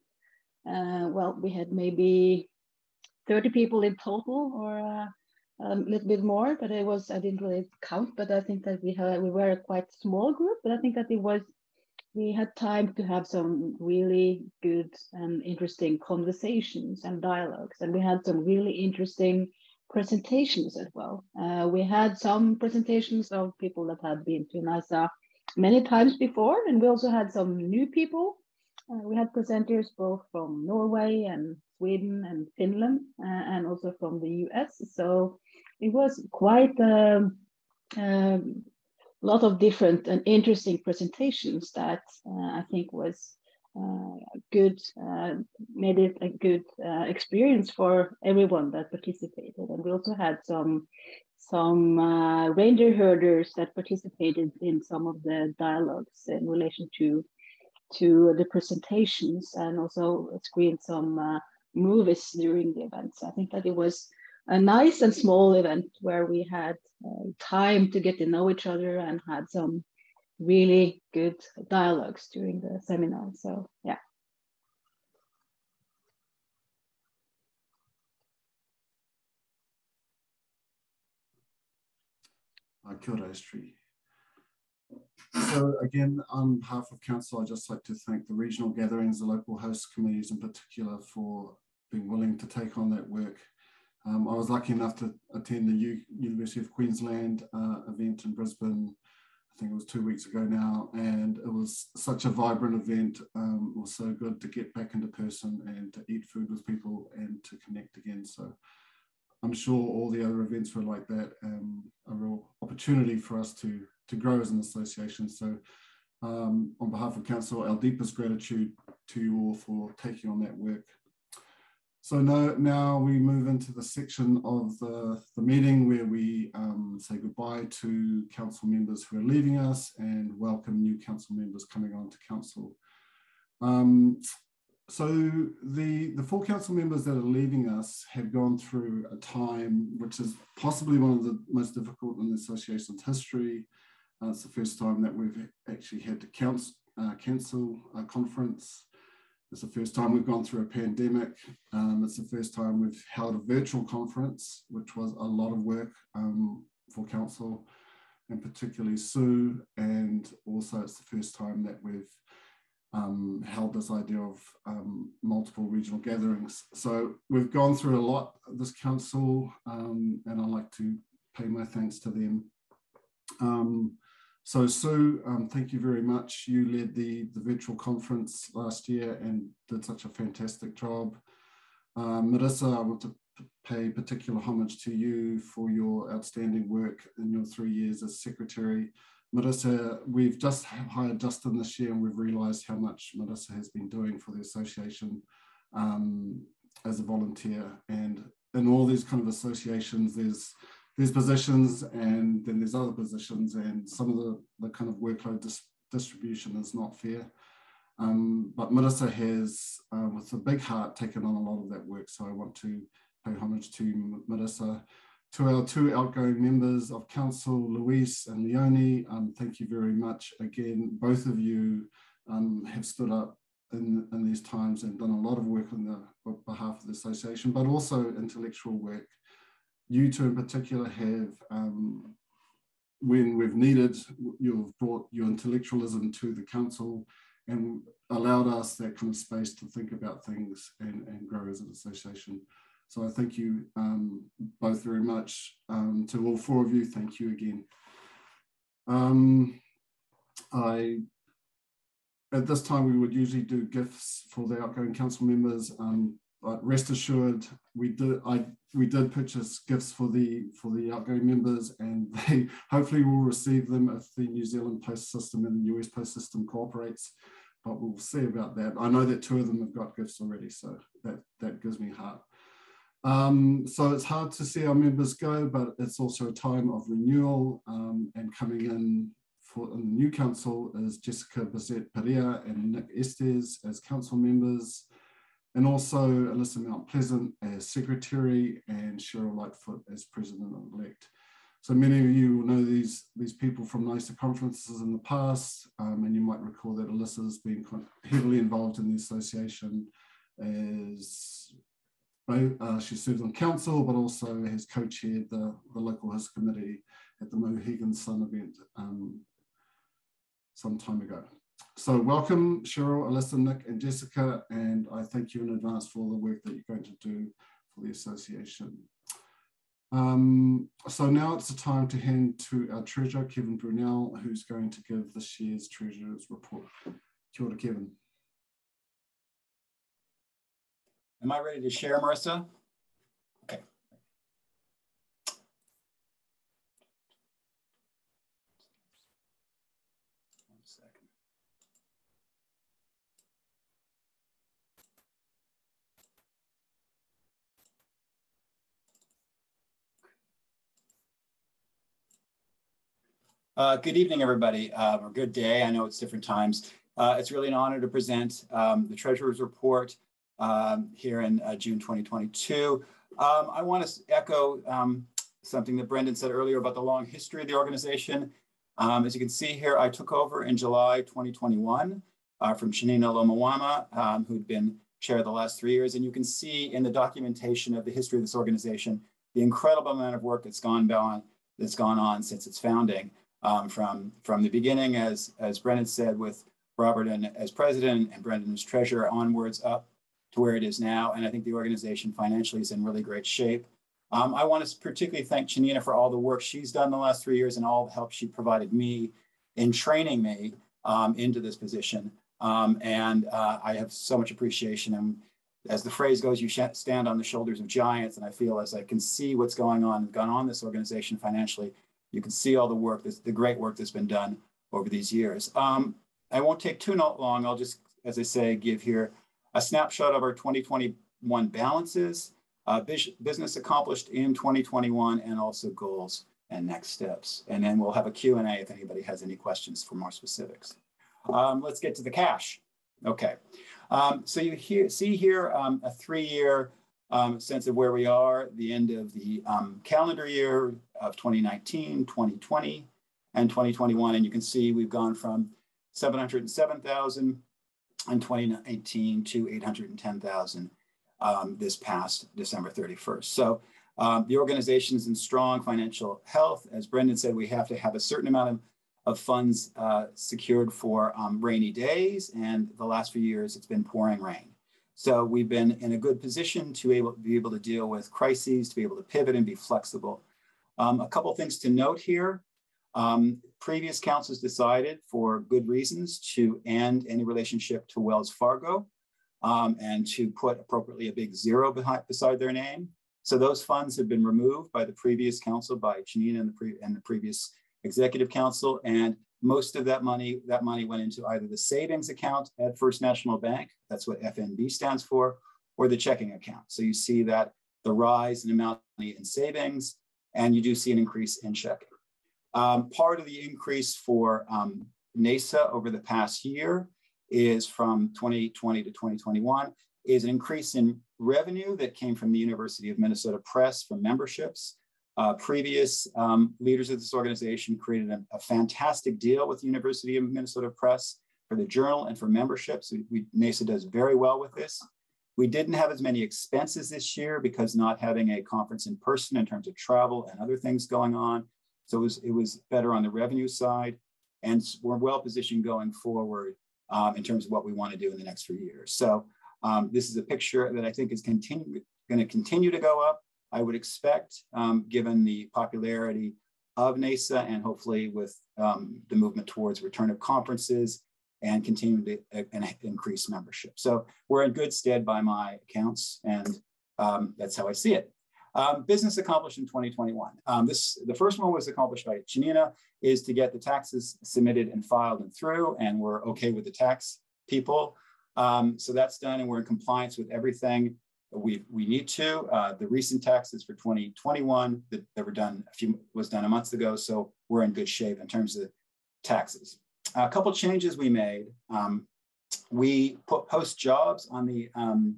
uh, well, we had maybe 30 people in total or uh, a little bit more, but it was, I didn't really count, but I think that we had, we were a quite small group, but I think that it was, we had time to have some really good and interesting conversations and dialogues. And we had some really interesting presentations as well. Uh, we had some presentations of people that had been to NAISA many times before, and we also had some new people uh, we had presenters both from Norway and Sweden and Finland, uh, and also from the US. So it was quite a, a lot of different and interesting presentations that uh, I think was uh, good, uh, made it a good uh, experience for everyone that participated. And we also had some some reindeer herders that participated in some of the dialogues in relation to to the presentations and also screened some uh, movies during the events. I think that it was a nice and small event where we had uh, time to get to know each other and had some really good dialogues during the seminar. So yeah. Uh, kia ora, so again, on behalf of Council, I'd just like to thank the regional gatherings, the local host committees in particular for being willing to take on that work. Um, I was lucky enough to attend the U University of Queensland uh, event in Brisbane, I think it was two weeks ago now, and it was such a vibrant event. Um, it was so good to get back into person and to eat food with people and to connect again. So I'm sure all the other events were like that, um, a real opportunity for us to to grow as an association. So um, on behalf of council, our deepest gratitude to you all for taking on that work. So now, now we move into the section of the, the meeting where we um, say goodbye to council members who are leaving us and welcome new council members coming on to council. Um, so the, the four council members that are leaving us have gone through a time which is possibly one of the most difficult in the association's history. Uh, it's the first time that we've actually had to counsel, uh, cancel a conference. It's the first time we've gone through a pandemic. Um, it's the first time we've held a virtual conference, which was a lot of work um, for council and particularly Sue. And also it's the first time that we've um, held this idea of um, multiple regional gatherings. So we've gone through a lot this council um, and I'd like to pay my thanks to them. So Sue, um, thank you very much. You led the, the virtual conference last year and did such a fantastic job. Um, Marisa, I want to pay particular homage to you for your outstanding work in your three years as secretary. Marisa, we've just hired Justin this year and we've realised how much Marisa has been doing for the association um, as a volunteer. And in all these kind of associations, there's there's positions and then there's other positions and some of the, the kind of workload dis distribution is not fair. Um, but Marisa has, uh, with a big heart, taken on a lot of that work. So I want to pay homage to Marisa. To our two outgoing members of council, Luis and Leonie, um, thank you very much. Again, both of you um, have stood up in, in these times and done a lot of work on the behalf of the association, but also intellectual work you two in particular have, um, when we've needed, you've brought your intellectualism to the council and allowed us that kind of space to think about things and, and grow as an association. So I thank you um, both very much. Um, to all four of you, thank you again. Um, I, at this time, we would usually do gifts for the outgoing council members. But rest assured, we did I we did purchase gifts for the for the outgoing members, and they hopefully will receive them if the New Zealand post system and the US post system cooperates. But we'll see about that. I know that two of them have got gifts already, so that that gives me heart. Um, so it's hard to see our members go, but it's also a time of renewal um, and coming in for in the new council is Jessica Bissett Perea and Nick Estes as council members and also Alyssa Mount Pleasant as secretary and Sheryl Lightfoot as president-elect. So many of you will know these, these people from NAISA conferences in the past, um, and you might recall that Alyssa's been heavily involved in the association as uh, she serves on council, but also has co-chaired the, the local HIS committee at the Mohegan Sun event um, some time ago. So welcome Sheryl, Alyssa, Nick and Jessica, and I thank you in advance for all the work that you're going to do for the association. Um, so now it's the time to hand to our treasurer, Kevin Bruyneel, who's going to give this year's treasurer's report. Kia ora, Kevin. Am I ready to share, Marisa? Uh, good evening, everybody, uh, or good day. I know it's different times. Uh, it's really an honor to present um, the Treasurer's Report um, here in uh, June 2022. Um, I want to echo um, something that Brendan said earlier about the long history of the organization. Um, as you can see here, I took over in July 2021 uh, from Tsianina Lomawaima, um, who'd been chair the last three years. And you can see in the documentation of the history of this organization, the incredible amount of work that's gone on, that's gone on since its founding um, from, from the beginning, as, as Brendan said, with Robert and, as president and Brendan as treasurer onwards up to where it is now. And I think the organization financially is in really great shape. Um, I want to particularly thank Tsianina for all the work she's done the last three years and all the help she provided me in training me um, into this position. Um, and uh, I have so much appreciation. And as the phrase goes, you stand on the shoulders of giants. And I feel as I can see what's going on, and gone on this organization financially, you can see all the work, that's, the great work that's been done over these years. Um, I won't take too long. I'll just, as I say, give here a snapshot of our 2021 balances, uh, business accomplished in 2021, and also goals and next steps. And then we'll have a Q&A if anybody has any questions for more specifics. Um, let's get to the cash. Okay. Um, so you hear, see here um, a three-year um, sense of where we are the end of the um, calendar year of 2019, 2020, and 2021. And you can see we've gone from 707,000 in 2019 to 810,000 um, this past December 31st. So um, the organization is in strong financial health. As Brendan said, we have to have a certain amount of, of funds uh, secured for um, rainy days. And the last few years, it's been pouring rain. So we've been in a good position to able, be able to deal with crises, to be able to pivot and be flexible. Um, a couple things to note here. Um, previous councils decided for good reasons to end any relationship to Wells Fargo um, and to put appropriately a big zero behind, beside their name. So those funds have been removed by the previous council, by Tsianina and the, pre and the previous executive council. And most of that money, that money went into either the savings account at First National Bank, that's what FNB stands for, or the checking account. So you see that the rise in amount of money in savings, and you do see an increase in checking. Um, part of the increase for um, NAISA over the past year is from 2020 to 2021 is an increase in revenue that came from the University of Minnesota Press from memberships. Uh, previous um, leaders of this organization created a, a, fantastic deal with the University of Minnesota Press for the journal and for memberships. We, we, NAISA does very well with this. We didn't have as many expenses this year because not having a conference in person in terms of travel and other things going on. So it was, it was better on the revenue side. And we're well positioned going forward um, in terms of what we want to do in the next few years. So um, this is a picture that I think is continue, going to continue to go up. I would expect, um, given the popularity of NAISA and hopefully with um, the movement towards return of conferences and continue to uh, increase membership. So we're in good stead by my accounts, and um, that's how I see it. Um, business accomplished in 2021. Um, this the first one was accomplished by Tsianina is to get the taxes submitted and filed and through, and we're okay with the tax people. Um, so that's done, and we're in compliance with everything we we need to. Uh, the recent taxes for 2021 that, that were done a few was done a month ago, so we're in good shape in terms of taxes. A couple changes we made. Um, we put post jobs on the um,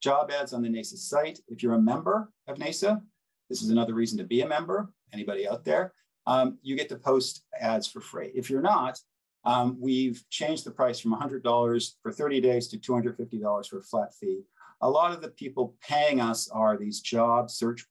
job ads on the NAISA site. If you're a member of NAISA, this is another reason to be a member. Anybody out there, um, you get to post ads for free. If you're not, um, we've changed the price from $100 for 30 days to $250 for a flat fee. A lot of the people paying us are these job search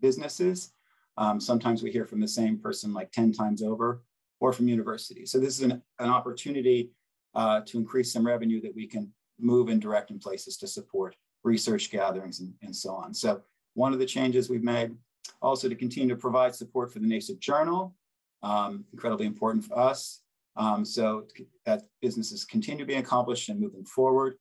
businesses. Um, sometimes we hear from the same person like 10 times over or from universities. So this is an, an opportunity uh, to increase some revenue that we can move and direct in places to support research gatherings and, and so on. So one of the changes we've made also to continue to provide support for the NAISA journal, um, incredibly important for us. Um, so that businesses continue to be accomplished and moving forward.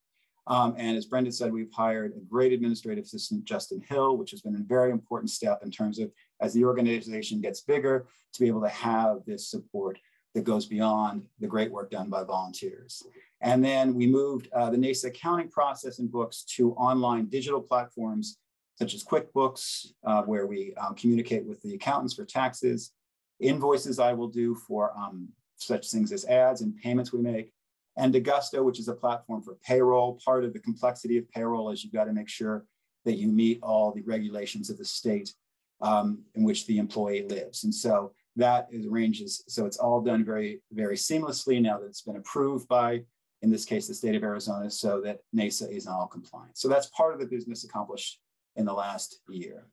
Um, and as Brendan said, we've hired a great administrative assistant, Justin Hill, which has been a very important step in terms of as the organization gets bigger, to be able to have this support that goes beyond the great work done by volunteers. And then we moved uh, the NAISA accounting process and books to online digital platforms such as QuickBooks, uh, where we um, communicate with the accountants for taxes, invoices I will do for um, such things as ads and payments we make, and Augusto, which is a platform for payroll. Part of the complexity of payroll is you've got to make sure that you meet all the regulations of the state um, in which the employee lives. And so that is arranges, so it's all done very, very seamlessly now that it's been approved by, in this case, the state of Arizona, so that NAISA is all compliant. So that's part of the business accomplished in the last year.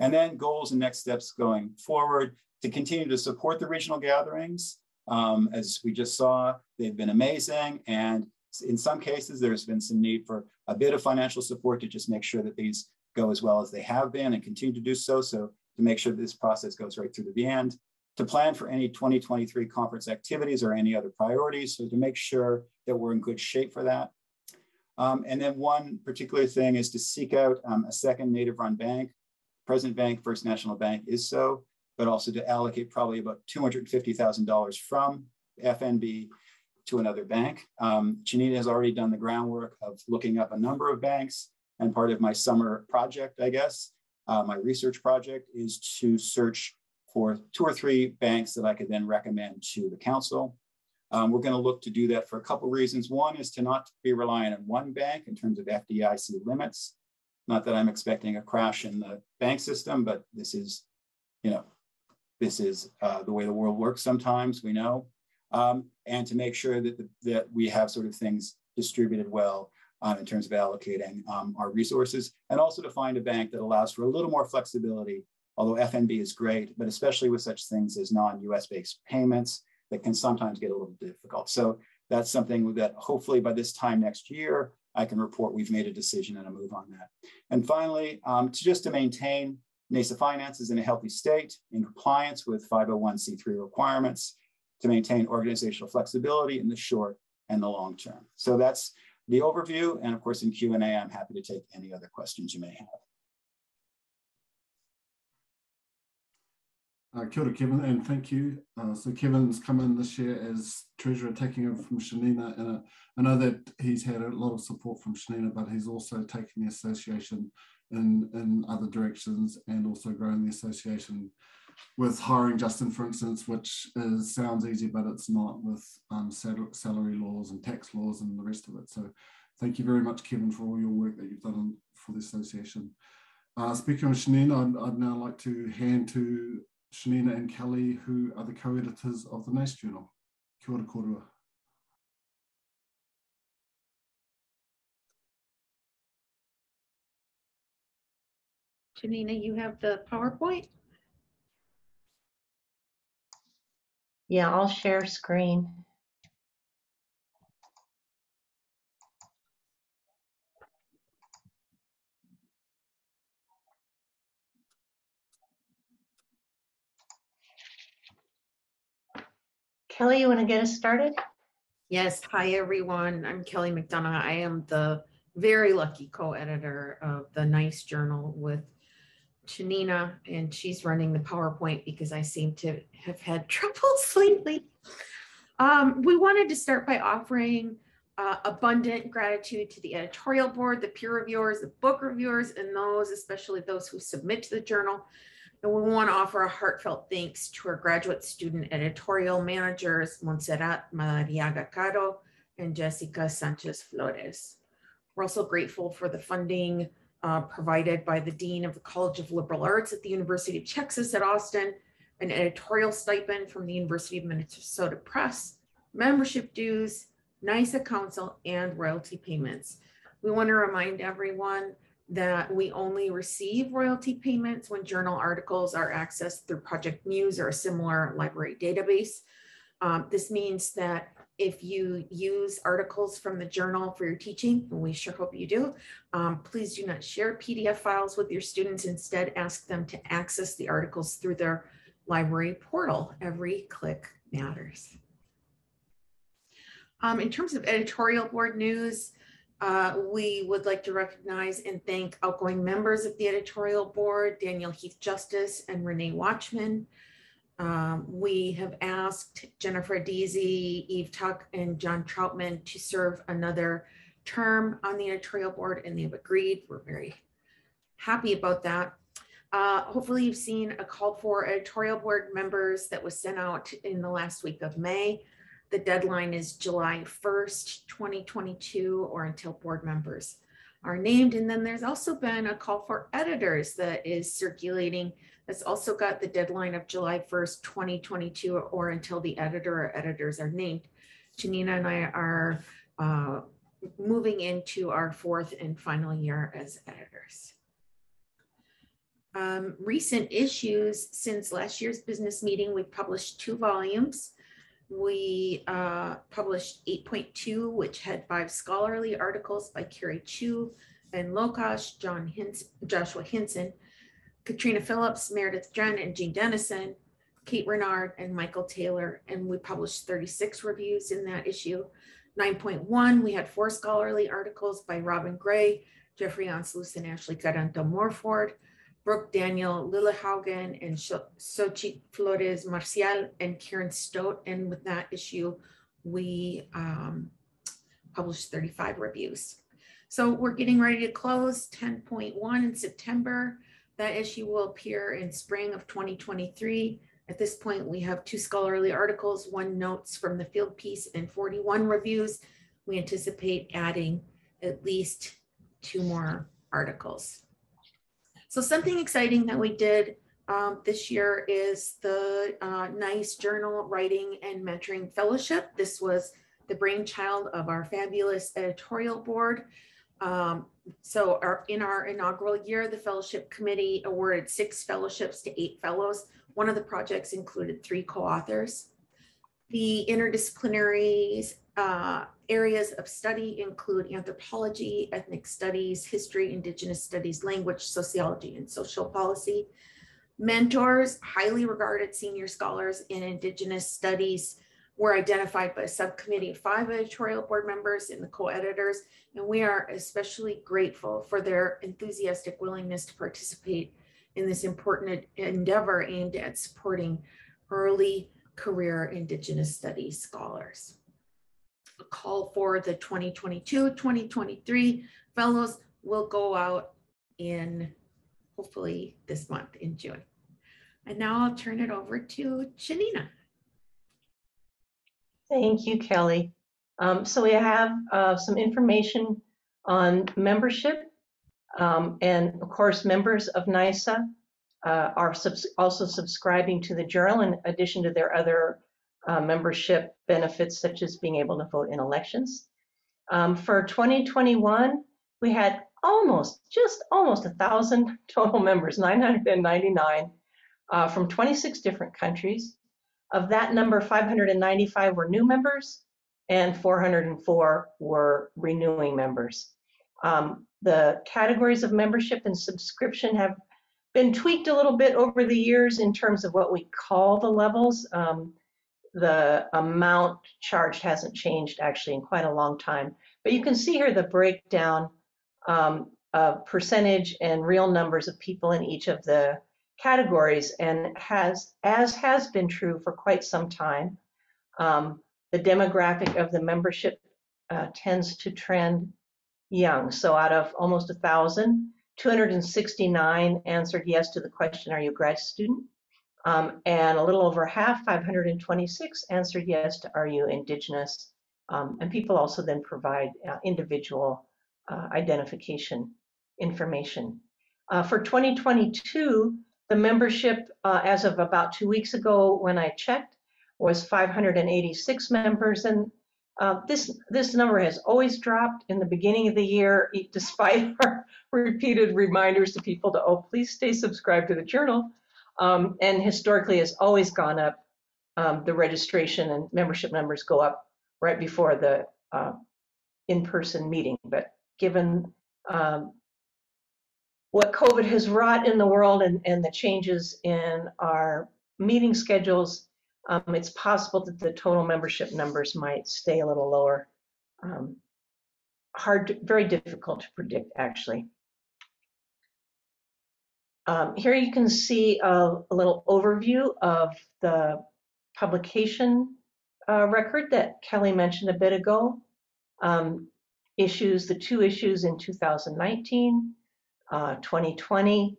And then goals and next steps going forward to continue to support the regional gatherings. Um, as we just saw, they've been amazing. And in some cases, there's been some need for a bit of financial support to just make sure that these go as well as they have been and continue to do so. So to make sure that this process goes right through to the end to plan for any 2023 conference activities or any other priorities. So to make sure that we're in good shape for that. Um, and then one particular thing is to seek out um, a second native run bank. Present Bank, First National Bank is so, but also to allocate probably about $250,000 from FNB to another bank. Um, has already done the groundwork of looking up a number of banks and part of my summer project, I guess, uh, my research project is to search for two or three banks that I could then recommend to the council. Um, we're going to look to do that for a couple reasons. One is to not be reliant on one bank in terms of FDIC limits. Not that I'm expecting a crash in the bank system, but this is, you know, this is uh, the way the world works sometimes, we know. Um, and to make sure that, the, that we have sort of things distributed well um, in terms of allocating um, our resources, and also to find a bank that allows for a little more flexibility, although FNB is great, but especially with such things as non-US based payments that can sometimes get a little difficult. So that's something that hopefully by this time next year, I can report we've made a decision and a move on that. And finally, um, to just to maintain NAISA finances in a healthy state in compliance with 501c3 requirements to maintain organizational flexibility in the short and the long term. So that's the overview. And of course, in Q&A, I'm happy to take any other questions you may have. Uh, kia ora, Kevin, and thank you. Uh, so Kevin's come in this year as treasurer, taking over from Tsianina, and uh, I know that he's had a lot of support from Tsianina, but he's also taken the association in, in other directions and also growing the association with hiring Justin, for instance, which is, sounds easy, but it's not with um, sal salary laws and tax laws and the rest of it. So thank you very much, Kevin, for all your work that you've done for the association. Uh, speaking of Tsianina, I'd, I'd now like to hand to Tsianina and Kelly, who are the co-editors of the NAIS Journal. Kia ora korua. Tsianina, you have the PowerPoint? Yeah, I'll share screen. Kelly, you want to get us started? Yes. Hi, everyone. I'm Kelly McDonough. I am the very lucky co-editor of the NAIS Journal with Tsianina, and she's running the PowerPoint because I seem to have had troubles lately. Um, we wanted to start by offering uh, abundant gratitude to the editorial board, the peer reviewers, the book reviewers, and those, especially those who submit to the journal. And we want to offer a heartfelt thanks to our graduate student editorial managers, Montserrat Madariaga Caro and Jessica Sanchez Flores. We're also grateful for the funding uh, provided by the Dean of the College of Liberal Arts at the University of Texas at Austin, an editorial stipend from the University of Minnesota Press, membership dues, NAISA Council, and royalty payments. We want to remind everyone that we only receive royalty payments when journal articles are accessed through Project Muse or a similar library database. Um, this means that if you use articles from the journal for your teaching, and we sure hope you do, um, please do not share PDF files with your students. Instead, ask them to access the articles through their library portal. Every click matters. Um, in terms of editorial board news, uh, we would like to recognize and thank outgoing members of the editorial board, Daniel Heath Justice and Renae Watchman. Um, we have asked Jennifer Deasy, Eve Tuck, and John Troutman to serve another term on the editorial board, and they've agreed. We're very happy about that. Uh, hopefully you've seen a call for editorial board members that was sent out in the last week of May. The deadline is July 1st, 2022, or until board members are named. And then there's also been a call for editors that is circulating it's also got the deadline of July 1st, 2022, or until the editor or editors are named. Tsianina and I are uh, moving into our fourth and final year as editors. Um, recent issues since last year's business meeting, we published two volumes. We uh, published 8.2, which had five scholarly articles by Carrie Chu and Lokash, John Hins, Joshua Hinson, Katrina Phillips, Meredith Jen, and Jean Dennison, Kate Renard, and Michael Taylor. And we published 36 reviews in that issue. 9.1, we had four scholarly articles by Robin Gray, Jeffrey Onslus, and Ashley Caranto Morford, Brooke Daniel Lillehaugen, and Sochi Flores Marcial, and Karen Stote. And with that issue, we um, published 35 reviews. So we're getting ready to close 10.1 in September. That issue will appear in spring of 2023. At this point, we have two scholarly articles, one notes from the field piece, and 41 reviews. We anticipate adding at least two more articles. So something exciting that we did um, this year is the uh, NAIS Journal Writing and Mentoring Fellowship. This was the brainchild of our fabulous editorial board. Um, so our, in our inaugural year, the fellowship committee awarded six fellowships to eight fellows. One of the projects included three co-authors. The interdisciplinary uh, areas of study include anthropology, ethnic studies, history, indigenous studies, language, sociology, and social policy. Mentors, highly regarded senior scholars in indigenous studies were identified by a subcommittee of five editorial board members and the co-editors, and we are especially grateful for their enthusiastic willingness to participate in this important endeavor aimed at supporting early career Indigenous studies scholars. A call for the 2022-2023 fellows will go out in hopefully this month in June. And now I'll turn it over to Tsianina. Thank you, Kelly. Um, so we have uh, some information on membership. Um, and of course, members of NAISA uh, are subs also subscribing to the journal in addition to their other uh, membership benefits, such as being able to vote in elections. Um, for 2021, we had almost, just almost a thousand total members, 999 uh, from 26 different countries. Of that number, 595 were new members and 404 were renewing members. Um, the categories of membership and subscription have been tweaked a little bit over the years in terms of what we call the levels. Um, the amount charged hasn't changed actually in quite a long time. But you can see here the breakdown um, of percentage and real numbers of people in each of the categories and has, as has been true for quite some time, um, the demographic of the membership uh, tends to trend young. So out of almost a thousand, 269 answered yes to the question, are you a grad student? Um, and a little over half, 526, answered yes to are you Indigenous? Um, and people also then provide uh, individual uh, identification information. Uh, for 2022, the membership, uh, as of about two weeks ago when I checked, was 586 members, and uh, this this number has always dropped in the beginning of the year, despite our repeated reminders to people to oh please stay subscribed to the journal, um, and historically has always gone up. Um, the registration and membership numbers go up right before the uh, in-person meeting, but given um, what COVID has wrought in the world and, and the changes in our meeting schedules, um, it's possible that the total membership numbers might stay a little lower. Um, hard, very difficult to predict, actually. Um, here you can see a, a, little overview of the publication uh, record that Kelly mentioned a bit ago. Um, issues, the two issues in 2019, uh, 2020.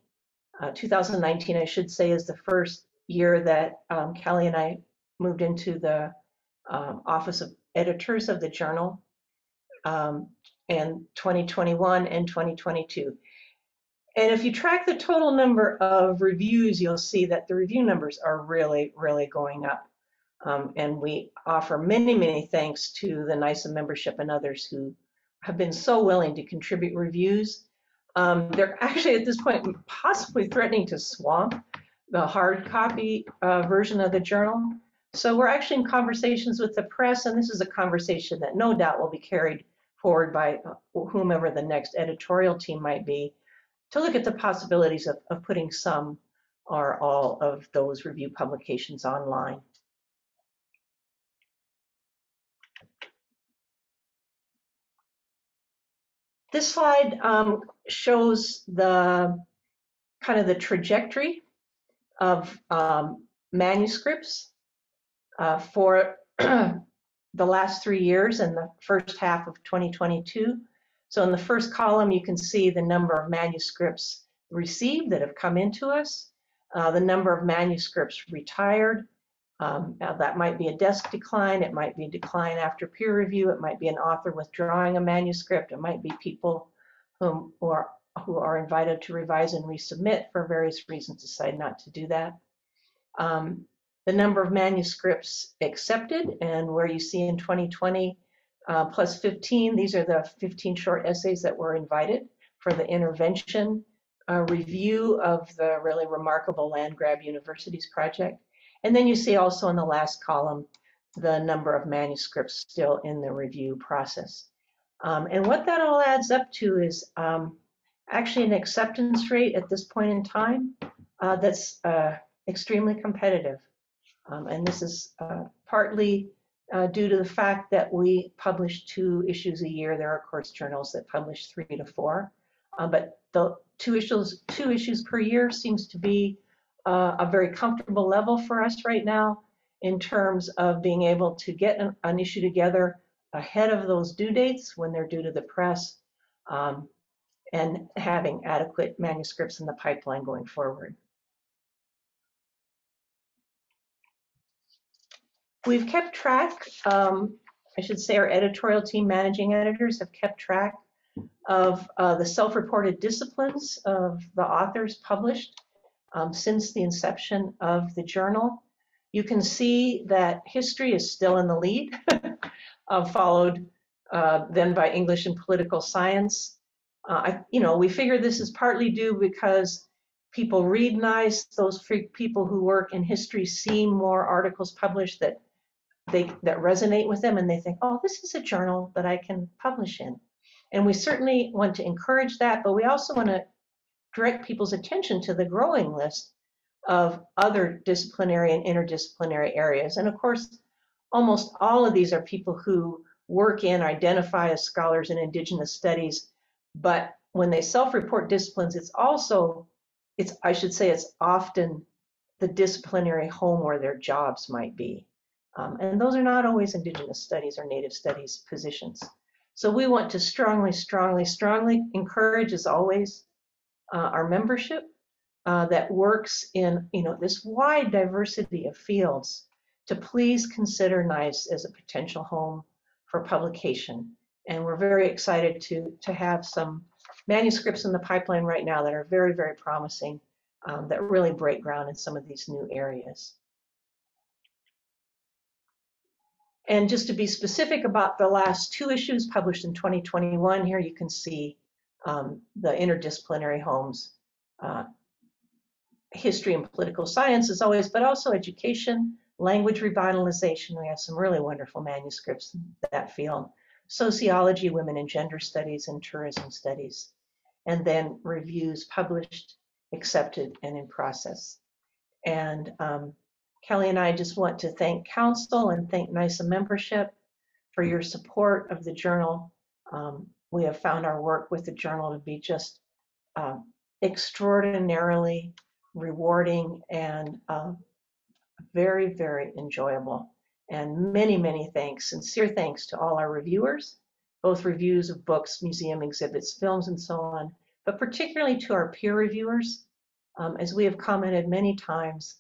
Uh, 2019, I should say, is the first year that um, Kelly and I moved into the um, Office of Editors of the journal, um, and 2021 and 2022. And if you track the total number of reviews, you'll see that the review numbers are really, really going up. Um, and we offer many, many thanks to the NAISA membership and others who have been so willing to contribute reviews um, they're actually at this point possibly threatening to swamp the hard copy uh, version of the journal. So we're actually in conversations with the press, and this is a conversation that no doubt will be carried forward by uh, whomever the next editorial team might be, to look at the possibilities of, of putting some or all of those review publications online. This slide um, shows the kind of the trajectory of um, manuscripts uh, for the last three years and the first half of 2022. So in the first column, you can see the number of manuscripts received that have come into us, uh, the number of manuscripts retired, um, that might be a desk decline, it might be a decline after peer review, it might be an author withdrawing a manuscript, it might be people whom, who, are, who are invited to revise and resubmit for various reasons decide not to do that. Um, the number of manuscripts accepted and where you see in 2020 uh, plus 15, these are the 15 short essays that were invited for the intervention uh, review of the really remarkable Land Grab Universities project. And then you see also in the last column the number of manuscripts still in the review process. Um, and what that all adds up to is um, actually an acceptance rate at this point in time uh, that's uh, extremely competitive. Um, and this is uh, partly uh, due to the fact that we publish two issues a year. There are course journals that publish three to four, uh, but the two issues two issues per year seems to be uh, a very comfortable level for us right now in terms of being able to get an, an issue together ahead of those due dates when they're due to the press um, and having adequate manuscripts in the pipeline going forward. We've kept track, um, I should say our editorial team managing editors have kept track of uh, the self-reported disciplines of the authors published um, since the inception of the journal. You can see that history is still in the lead, uh, followed uh, then by English and political science. Uh, I, you know, we figure this is partly due because people read NAIS. Those people who work in history see more articles published that they that resonate with them, and they think, "Oh, this is a journal that I can publish in." And we certainly want to encourage that, but we also want to direct people's attention to the growing list of other disciplinary and interdisciplinary areas. And of course, almost all of these are people who work in, identify as scholars in Indigenous studies, but when they self-report disciplines, it's also, it's I should say, it's often the disciplinary home where their jobs might be. Um, and those are not always Indigenous studies or Native studies positions. So we want to strongly, strongly, strongly encourage, as always, uh, our membership uh, that works in you know this wide diversity of fields to please consider NAIS as a potential home for publication. And we're very excited to, to have some manuscripts in the pipeline right now that are very, very promising, um, that really break ground in some of these new areas. And just to be specific about the last two issues published in 2021, here you can see um, the interdisciplinary homes, uh, history and political science as always, but also education, language revitalization. We have some really wonderful manuscripts in that field. Sociology, women and gender studies, and tourism studies. And then reviews published, accepted, and in process. And um, Kelly and I just want to thank Council and thank NAISA membership for your support of the journal. Um, we have found our work with the journal to be just uh, extraordinarily rewarding and uh, very, very enjoyable. And many, many thanks, sincere thanks to all our reviewers, both reviews of books, museum exhibits, films, and so on, but particularly to our peer reviewers. Um, as we have commented many times,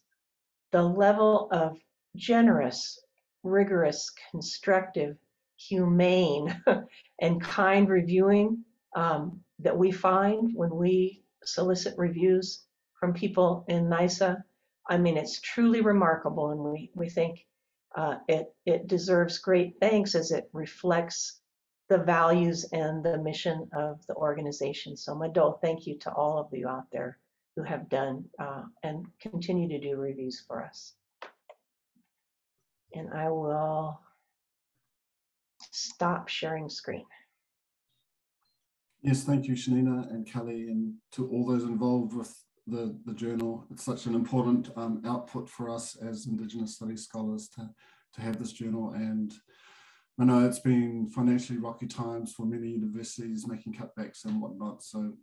the level of generous, rigorous, constructive, humane, and kind reviewing um, that we find when we solicit reviews from people in NAISA. I mean, it's truly remarkable, and we, we think uh, it, it deserves great thanks as it reflects the values and the mission of the organization. So Mado, thank you to all of you out there who have done uh, and continue to do reviews for us. And I will stop sharing screen. Yes, thank you, Tsianina and Kelly, and to all those involved with the, the journal. It's such an important um, output for us as Indigenous Studies scholars to, to have this journal. And I know it's been financially rocky times for many universities making cutbacks and whatnot. So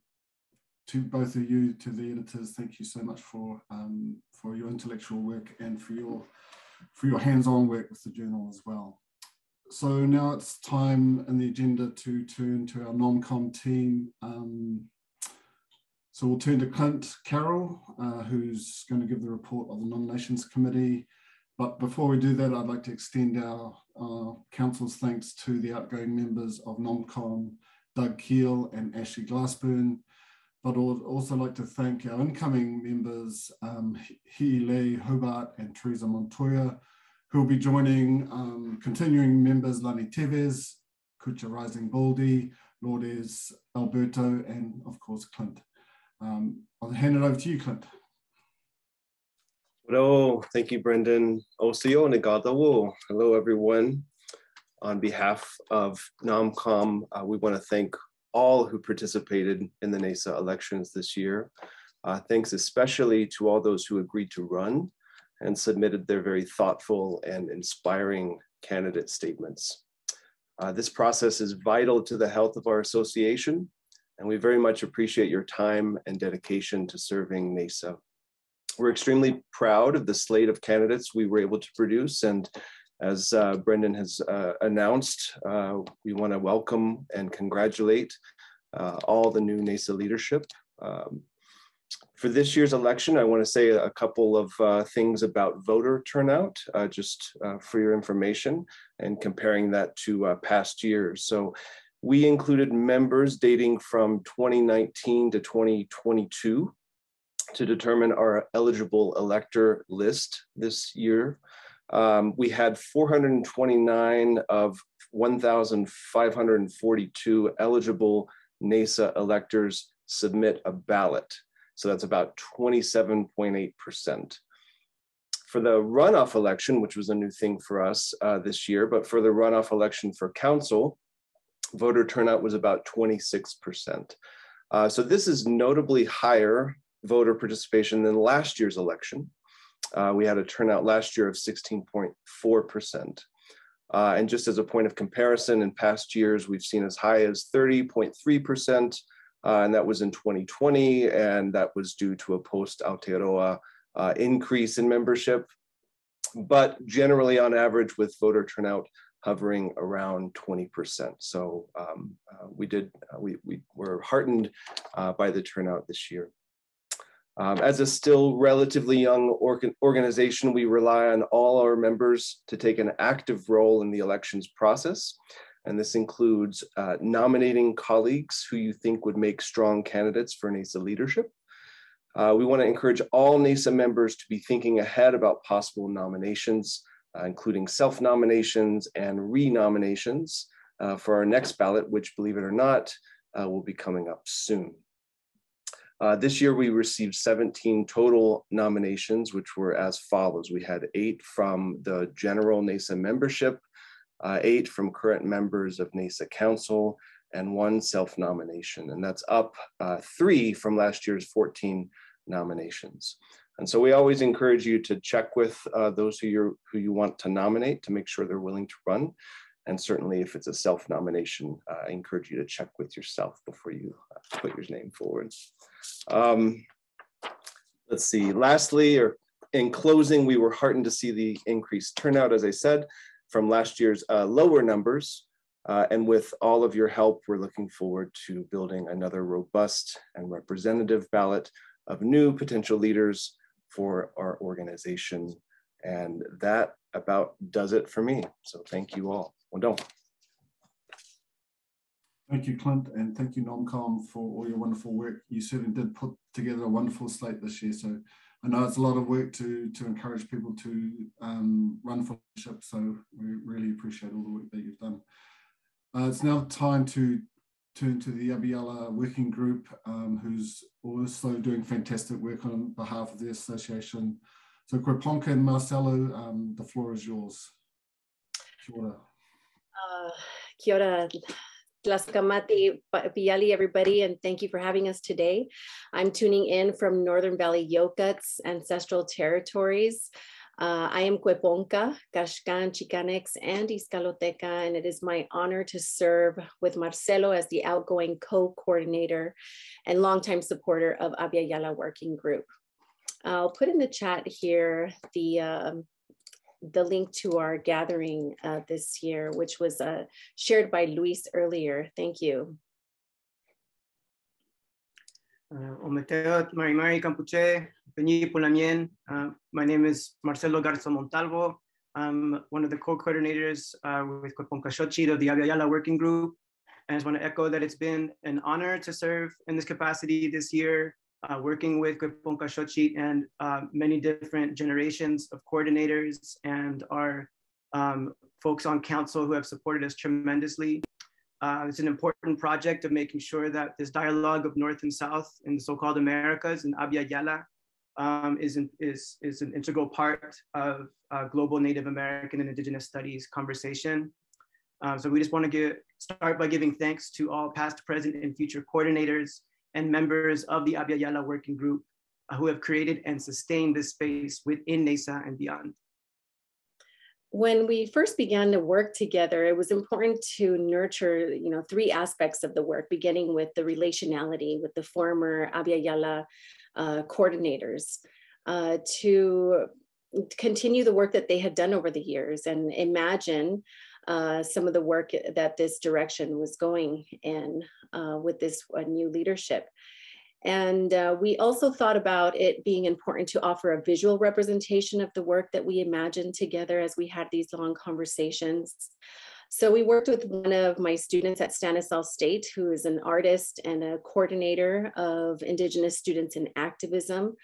to both of you, to the editors, thank you so much for um, for your intellectual work and for your for your hands-on work with the journal as well. So now it's time in the agenda to turn to our NomCom team. Um, so we'll turn to Clint Carroll, uh, who's going to give the report of the nominations committee. But before we do that, I'd like to extend our, our council's thanks to the outgoing members of NomCom, Doug Kiel and Ashley Glassburn, but I'd also like to thank our incoming members, um, Hi'ilei Hobart and Teresa Montoya, who will be joining um, continuing members Lani Teves, Cutcha Risling Baldy, Lourdes Alberto, and of course Clint. Um, I'll hand it over to you, Clint. Hello, thank you, Brendan. Osiyo Negadawo. Hello, everyone. On behalf of NOMCOM, uh, we want to thank all who participated in the NAISA elections this year. Uh, thanks especially to all those who agreed to run and submitted their very thoughtful and inspiring candidate statements. Uh, this process is vital to the health of our association, and we very much appreciate your time and dedication to serving NAISA. We're extremely proud of the slate of candidates we were able to produce, and as uh, Brendan has uh, announced, uh, we want to welcome and congratulate uh, all the new NAISA leadership. Um, for this year's election, I want to say a couple of uh, things about voter turnout, uh, just for your information, and comparing that to past years. So we included members dating from 2019 to 2022 to determine our eligible elector list this year. Um, we had 429 of 1,542 eligible NAISA electors submit a ballot. So that's about 27.8%. For the runoff election, which was a new thing for us uh, this year, but for the runoff election for council, voter turnout was about 26%. Uh, so this is notably higher voter participation than last year's election. Uh, we had a turnout last year of 16.4%. Uh, and just as a point of comparison, in past years, we've seen as high as 30.3%, uh, and that was in 2020, and that was due to a post-Aotearoa uh, increase in membership. But generally, on average, with voter turnout hovering around 20%. So um, uh, we did, uh, we, we were heartened by the turnout this year. Um, as a still relatively young organ organization, we rely on all our members to take an active role in the elections process. And this includes uh, nominating colleagues who you think would make strong candidates for NAISA leadership. Uh, we want to encourage all NAISA members to be thinking ahead about possible nominations, uh, including self-nominations and re-nominations uh, for our next ballot, which, believe it or not, uh, will be coming up soon. Uh, this year, we received 17 total nominations, which were as follows. We had eight from the general NASA membership, uh, eight from current members of NAISA Council, and one self-nomination. And that's up uh, three from last year's 14 nominations. And so we always encourage you to check with uh, those who, you who you want to nominate to make sure they're willing to run. And certainly if it's a self-nomination, uh, I encourage you to check with yourself before you uh, put your name forward. Um, let's see, lastly, or in closing, we were heartened to see the increased turnout, as I said, from last year's uh, lower numbers. Uh, and with all of your help, we're looking forward to building another robust and representative ballot of new potential leaders for our organization. And that about does it for me. So thank you all. Well done. Thank you, Clint, and thank you, NOMCOM, for all your wonderful work. You certainly did put together a wonderful slate this year. So I know it's a lot of work to to encourage people to um, run for leadership. So we really appreciate all the work that you've done. Uh, it's now time to turn to the Abya Yala Working Group, um, who's also doing fantastic work on behalf of the association. So Kweponka and Marcelo, um, the floor is yours. Kia ora. Uh, kia ora. Tlaskamati Piali, everybody, and thank you for having us today. I'm tuning in from Northern Valley Yokuts ancestral territories. Uh, I am Kweponka, Kashkan, Chicanx, and Iskaloteca, and it is my honor to serve with Marcelo as the outgoing co-coordinator and longtime supporter of Abya Yala Working Group. I'll put in the chat here the um, the link to our gathering uh, this year, which was uh, shared by Luis earlier. Thank you. Uh, Campuche, Pulamien. Uh, my name is Marcelo Garza Montalvo. I'm one of the co-coordinators uh, with Kweponka Xochitl of the Abya Yala Working Group. And I just want to echo that it's been an honor to serve in this capacity this year, uh, working with Kweponka Xochitl and uh, many different generations of coordinators and our um, folks on council who have supported us tremendously. Uh, it's an important project of making sure that this dialogue of North and South in the so-called Americas and Abya Yala um, is, an, is, is an integral part of uh, global Native American and Indigenous studies conversation. Um, so we just want to start by giving thanks to all past, present, and future coordinators and members of the Abya Yala Working Group uh, who have created and sustained this space within NAISA and beyond. When we first began to work together, it was important to nurture, you know, three aspects of the work, beginning with the relationality with the former Abya Yala uh, coordinators, uh, to continue the work that they had done over the years and imagine uh, some of the work that this direction was going in uh, with this uh, new leadership. And uh, we also thought about it being important to offer a visual representation of the work that we imagined together as we had these long conversations. So we worked with one of my students at Stanislaus State, who is an artist and a coordinator of Indigenous students in activism,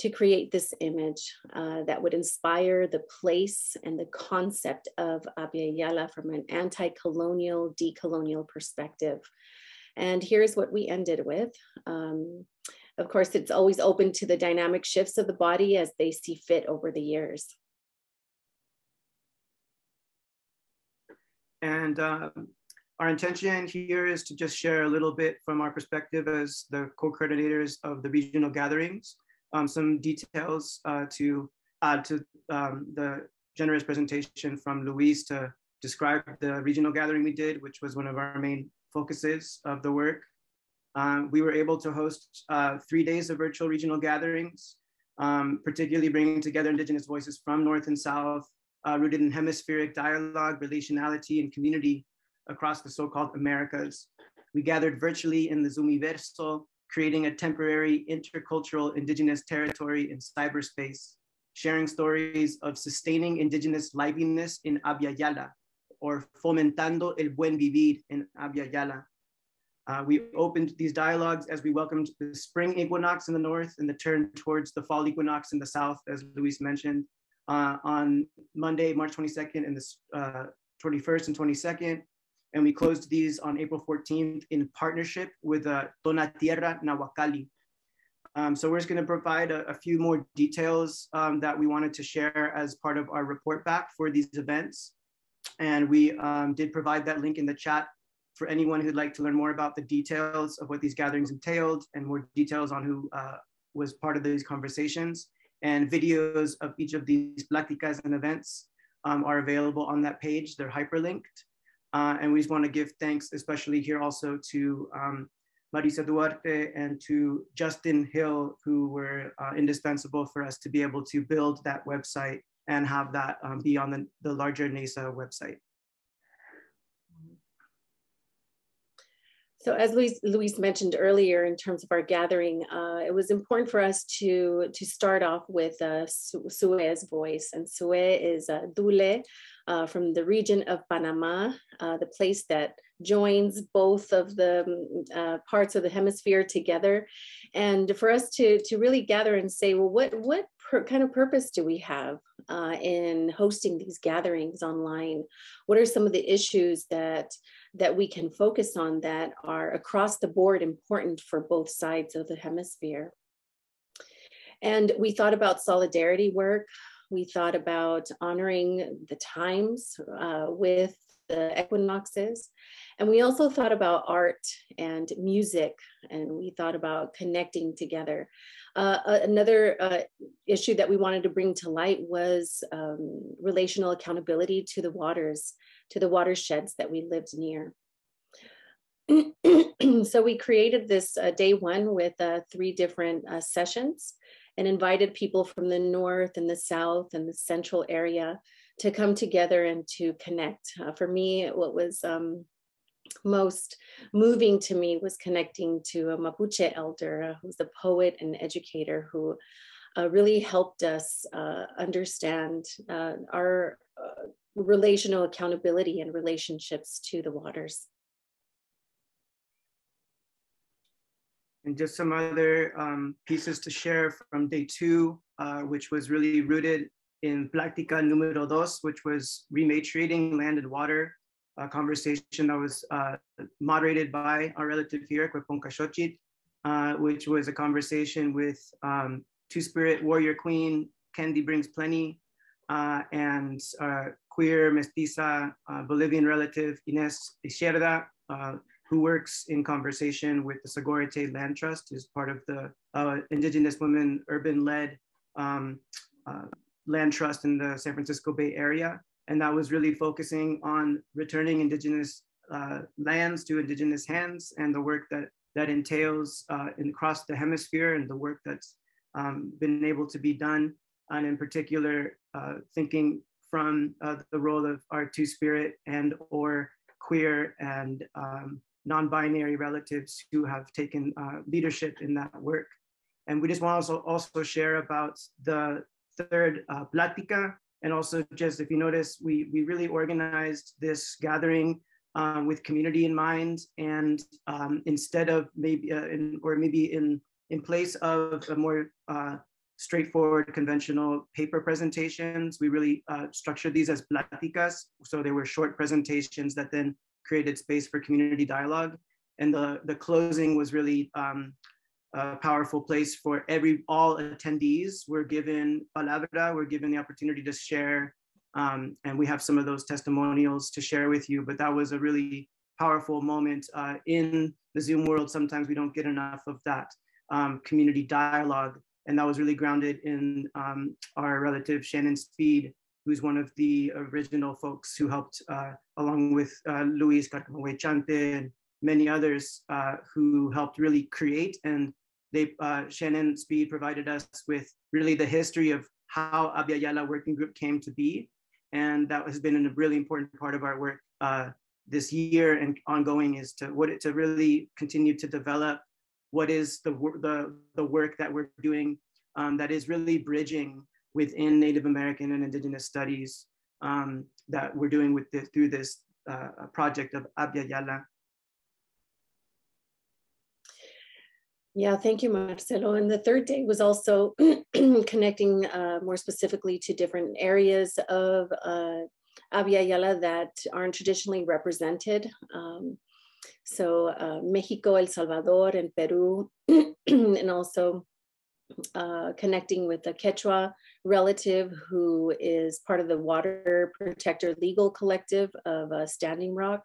to create this image uh, that would inspire the place and the concept of Abya from an anti-colonial, decolonial perspective. And here's what we ended with. Um, of course, it's always open to the dynamic shifts of the body as they see fit over the years. And uh, our intention here is to just share a little bit from our perspective as the co-coordinators of the regional gatherings, um, some details uh, to add to um, the generous presentation from Luis to describe the regional gathering we did, which was one of our main focuses of the work. Um, we were able to host uh, three days of virtual regional gatherings, um, particularly bringing together Indigenous voices from North and South, uh, rooted in hemispheric dialogue, relationality, and community across the so-called Americas. We gathered virtually in the Zoomiverso, creating a temporary intercultural Indigenous territory in cyberspace, sharing stories of sustaining Indigenous liveliness in Abya or Fomentando el Buen Vivir in Abya. Uh, we opened these dialogues as we welcomed the spring equinox in the north and the turn towards the fall equinox in the south, as Luis mentioned, uh, on Monday, March 22nd and the uh, 21st and 22nd. And we closed these on April 14th in partnership with uh, Tonatierra Nahuacalli. Um, so we're just gonna provide a, a few more details um, that we wanted to share as part of our report back for these events. And we um, did provide that link in the chat for anyone who'd like to learn more about the details of what these gatherings entailed and more details on who uh, was part of these conversations. And videos of each of these pláticas and events um, are available on that page. They're hyperlinked. Uh, and we just want to give thanks, especially here also to um, Marisa Duarte and to Justin Hill, who were uh, indispensable for us to be able to build that website and have that um, be on the, the larger NAISA website. So as Luis, mentioned earlier, in terms of our gathering, uh, it was important for us to, to start off with uh, Sue's voice. And Sue is uh, Dule uh, from the region of Panama, uh, the place that joins both of the um, uh, parts of the hemisphere together. And for us to, to really gather and say, well, what, what kind of purpose do we have uh, in hosting these gatherings online? What are some of the issues that that we can focus on that are across the board important for both sides of the hemisphere? And we thought about solidarity work. We thought about honoring the times uh, with the equinoxes. And we also thought about art and music, and we thought about connecting together. Uh, another uh, issue that we wanted to bring to light was um, relational accountability to the waters, to the watersheds that we lived near. so we created this uh, day one with uh, three different uh, sessions and invited people from the north and the south and the central area to come together and to connect. Uh, for me, what was um, most moving to me was connecting to a Mapuche elder uh, who's a poet and educator who uh, really helped us uh, understand uh, our uh, relational accountability and relationships to the waters. and just some other um, pieces to share from day two, uh, which was really rooted in Plática Número Dos, which was rematriating land and water, a conversation that was uh, moderated by our relative here, Kashochit, uh, which was a conversation with um, Two-Spirit Warrior Queen, Candy Brings Plenty, uh, and uh, queer mestiza uh, Bolivian relative Ines Izquierda, uh, who works in conversation with the Sogorea Te' Land Trust, is part of the uh, Indigenous Women Urban-led um, uh, land trust in the San Francisco Bay Area. And that was really focusing on returning Indigenous uh, lands to Indigenous hands and the work that, that entails uh, in, across the hemisphere and the work that's um, been able to be done. And in particular, thinking from uh, the role of our two-spirit and or queer and um, non-binary relatives who have taken uh, leadership in that work. And we just want to also, also share about the third uh, Platica. And also just if you notice, we, we really organized this gathering um, with community in mind. And um, instead of maybe, uh, in, or maybe in, in place of a more uh, straightforward conventional paper presentations, we really uh, structured these as platicas. So they were short presentations that then created space for community dialogue. And the, the closing was really um, a powerful place for every, all attendees were given palabra, were given the opportunity to share. Um, and we have some of those testimonials to share with you, but that was a really powerful moment uh, in the Zoom world. Sometimes we don't get enough of that um, community dialogue. And that was really grounded in um, our relative Shannon Speed, who's one of the original folks who helped, uh, along with uh, Luis Huechante and many others uh, who helped really create. And they, uh, Shannon Speed provided us with really the history of how Abya Working Group came to be. And that has been a really important part of our work uh, this year and ongoing is to what to really continue to develop what is the, the, the work that we're doing um, that is really bridging within Native American and Indigenous studies um, that we're doing with this, through this uh, project of Abya Yala. Yeah, thank you, Marcelo. And the third day was also connecting uh, more specifically to different areas of uh, Abya Yala that aren't traditionally represented. Um, so uh, Mexico, El Salvador, and Peru, and also uh, connecting with a Quechua relative who is part of the Water Protector Legal Collective of uh, Standing Rock,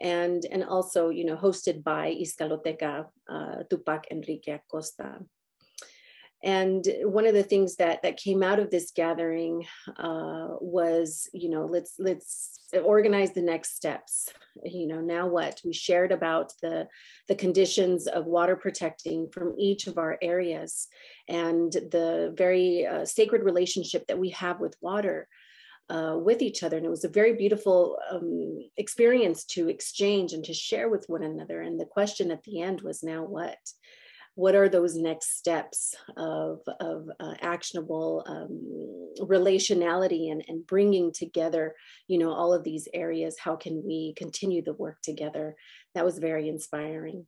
and, and also, you know, hosted by Izcaloteca uh, Tupac Enrique Acosta. And one of the things that that came out of this gathering uh, was, you know, let's let's organize the next steps. You know, now what? We shared about the the conditions of water protecting from each of our areas, and the very uh, sacred relationship that we have with water. Uh, with each other. And it was a very beautiful um, experience to exchange and to share with one another. And the question at the end was now what? What are those next steps of, of uh, actionable um, relationality and, and bringing together you know all of these areas? How can we continue the work together? That was very inspiring.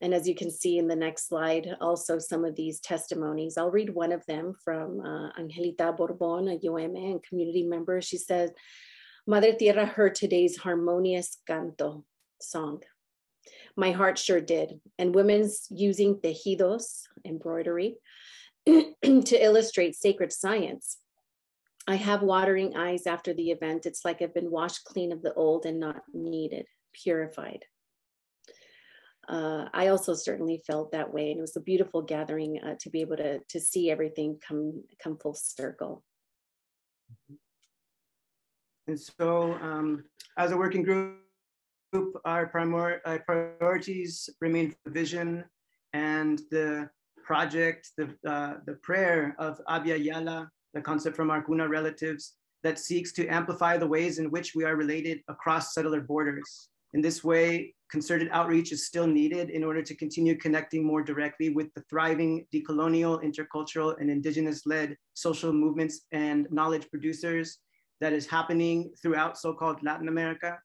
And as you can see in the next slide also some of these testimonies. I'll read one of them from uh, angelita borbon a UM and community member. She said madre tierra heard today's harmonious canto song my heart sure did. And women's using tejidos, embroidery, to illustrate sacred science. I have watering eyes after the event. It's like I've been washed clean of the old and not needed, purified. Uh, I also certainly felt that way, and it was a beautiful gathering uh, to be able to to see everything come come full circle. And so, um, as a working group, our primor uh, priorities remain the vision and the project, the, uh, the prayer of Abya Yala, the concept from our Kuna relatives that seeks to amplify the ways in which we are related across settler borders. In this way, concerted outreach is still needed in order to continue connecting more directly with the thriving decolonial, intercultural, and indigenous-led social movements and knowledge producers that is happening throughout so-called Latin America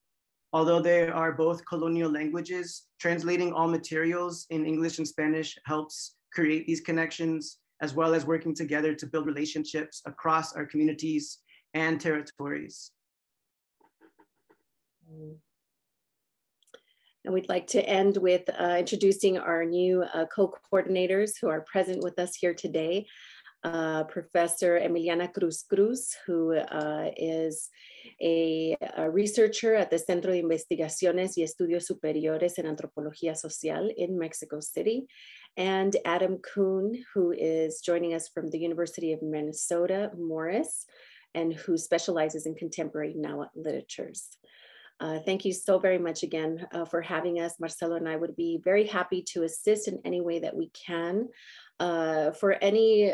Although they are both colonial languages, translating all materials in English and Spanish helps create these connections, as well as working together to build relationships across our communities and territories. And we'd like to end with uh, introducing our new uh, co-coordinators who are present with us here today. Uh, Professor Emiliana Cruz Cruz, who uh, is a, a, researcher at the Centro de Investigaciones y Estudios Superiores en Antropología Social in Mexico City, and Adam Coon, who is joining us from the University of Minnesota, Morris, and who specializes in contemporary Nahuatl literatures. Uh, thank you so very much again uh, for having us. Marcelo and I would be very happy to assist in any way that we can. Uh, for any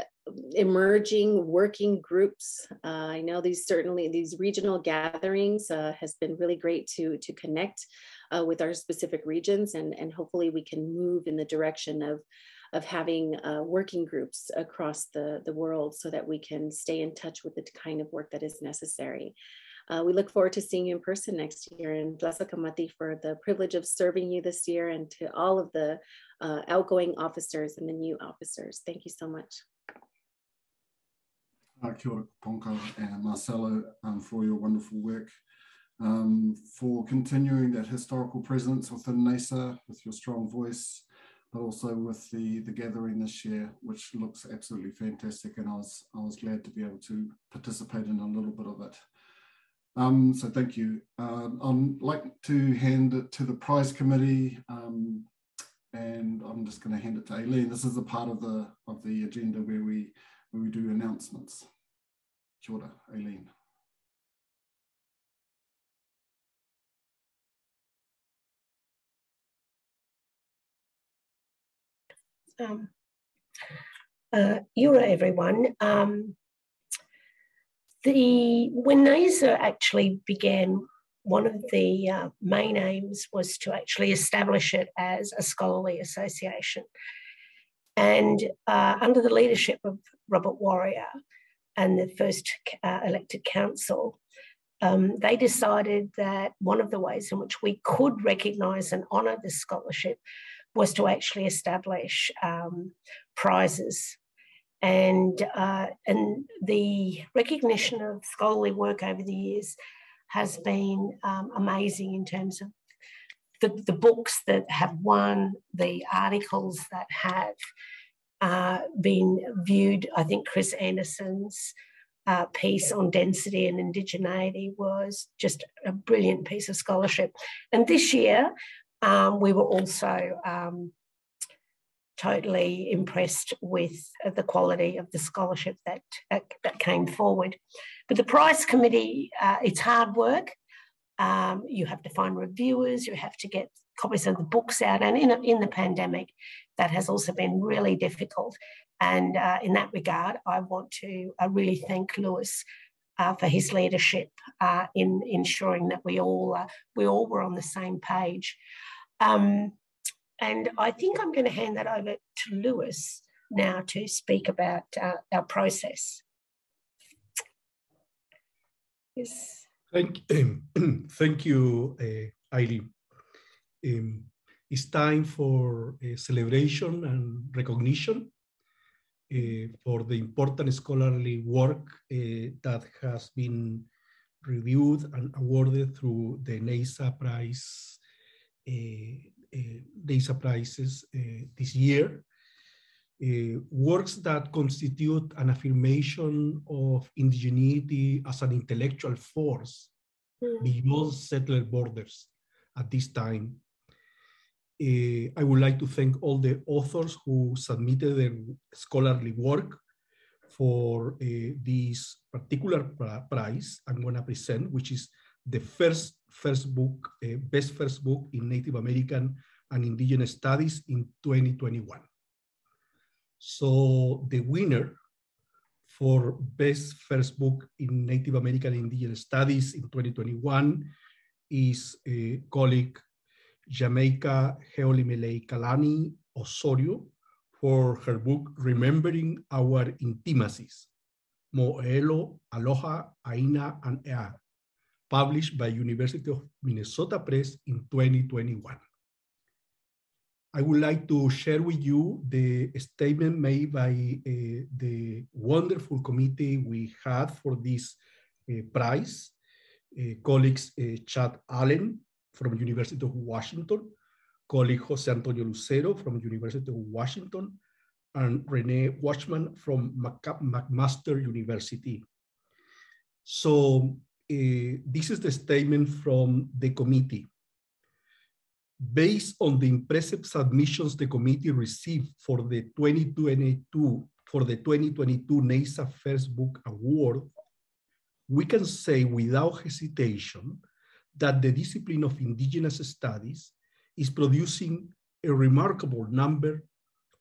emerging working groups, uh, I know these certainly these regional gatherings uh, has been really great to to connect uh, with our specific regions, and and hopefully we can move in the direction of of having working groups across the the world so that we can stay in touch with the kind of work that is necessary. Uh, we look forward to seeing you in person next year and Tlaxcala Kamati for the privilege of serving you this year and to all of the uh, outgoing officers and the new officers. Thank you so much. Uh, kia ora, Ponka and Marcelo, um, for your wonderful work, um, for continuing that historical presence within NAISA with your strong voice, but also with the, the gathering this year, which looks absolutely fantastic. And I was, I was glad to be able to participate in a little bit of it. Um, so thank you. Uh, I'd like to hand it to the prize committee, um, and I'm just going to hand it to Aileen. This is a part of the of the agenda where we where we do announcements. Kia ora, Aileen. Um, uh, everyone. Um, the when NAISA actually began, one of the uh, main aims was to actually establish it as a scholarly association. And uh, under the leadership of Robert Warrior and the first uh, elected council, um, they decided that one of the ways in which we could recognise and honour this scholarship was to actually establish um, prizes. And uh, and the recognition of scholarly work over the years has been um, amazing in terms of the, the books that have won, the articles that have uh, been viewed. I think Chris Andersen's uh, piece on density and indigeneity was just a brilliant piece of scholarship. And this year, um, we were also um, totally impressed with the quality of the scholarship that, uh, that came forward. But the prize committee, uh, it's hard work. Um, you have to find reviewers, you have to get copies of the books out. And in, in the pandemic, that has also been really difficult. And uh, in that regard, I want to uh, really thank Luis uh, for his leadership uh, in ensuring that we all uh, we all were on the same page. Um, and I think I'm going to hand that over to Luis now to speak about uh, our process. Yes. Thank, um, thank you, uh, Aileen. Um, it's time for a celebration and recognition uh, for the important scholarly work that has been reviewed and awarded through the NAISA Prize data prizes this year. Uh, works that constitute an affirmation of indigeneity as an intellectual force mm. beyond settler borders at this time. Uh, I would like to thank all the authors who submitted their scholarly work for uh, this particular prize I'm going to present, which is the first first book, uh, best first book in Native American and Indigenous Studies in 2021. So the winner for best first book in Native American Indigenous Studies in 2021 is a colleague Jamaica Heolimelei Kalani Osorio for her book Remembering Our Intimacies, Mo'olelo, Aloha, Aina, and Ea, published by University of Minnesota Press in 2021. I would like to share with you the statement made by uh, the wonderful committee we had for this uh, prize. Uh, colleagues uh, Chad Allen from University of Washington, colleague Jose Antonio Lucero from University of Washington, and Renae Watchman from McMaster University. So uh, this is the statement from the committee based on the impressive submissions the committee received for the 2022 for the 2022 NAISA First Book Award, we can say without hesitation that the discipline of indigenous studies is producing a remarkable number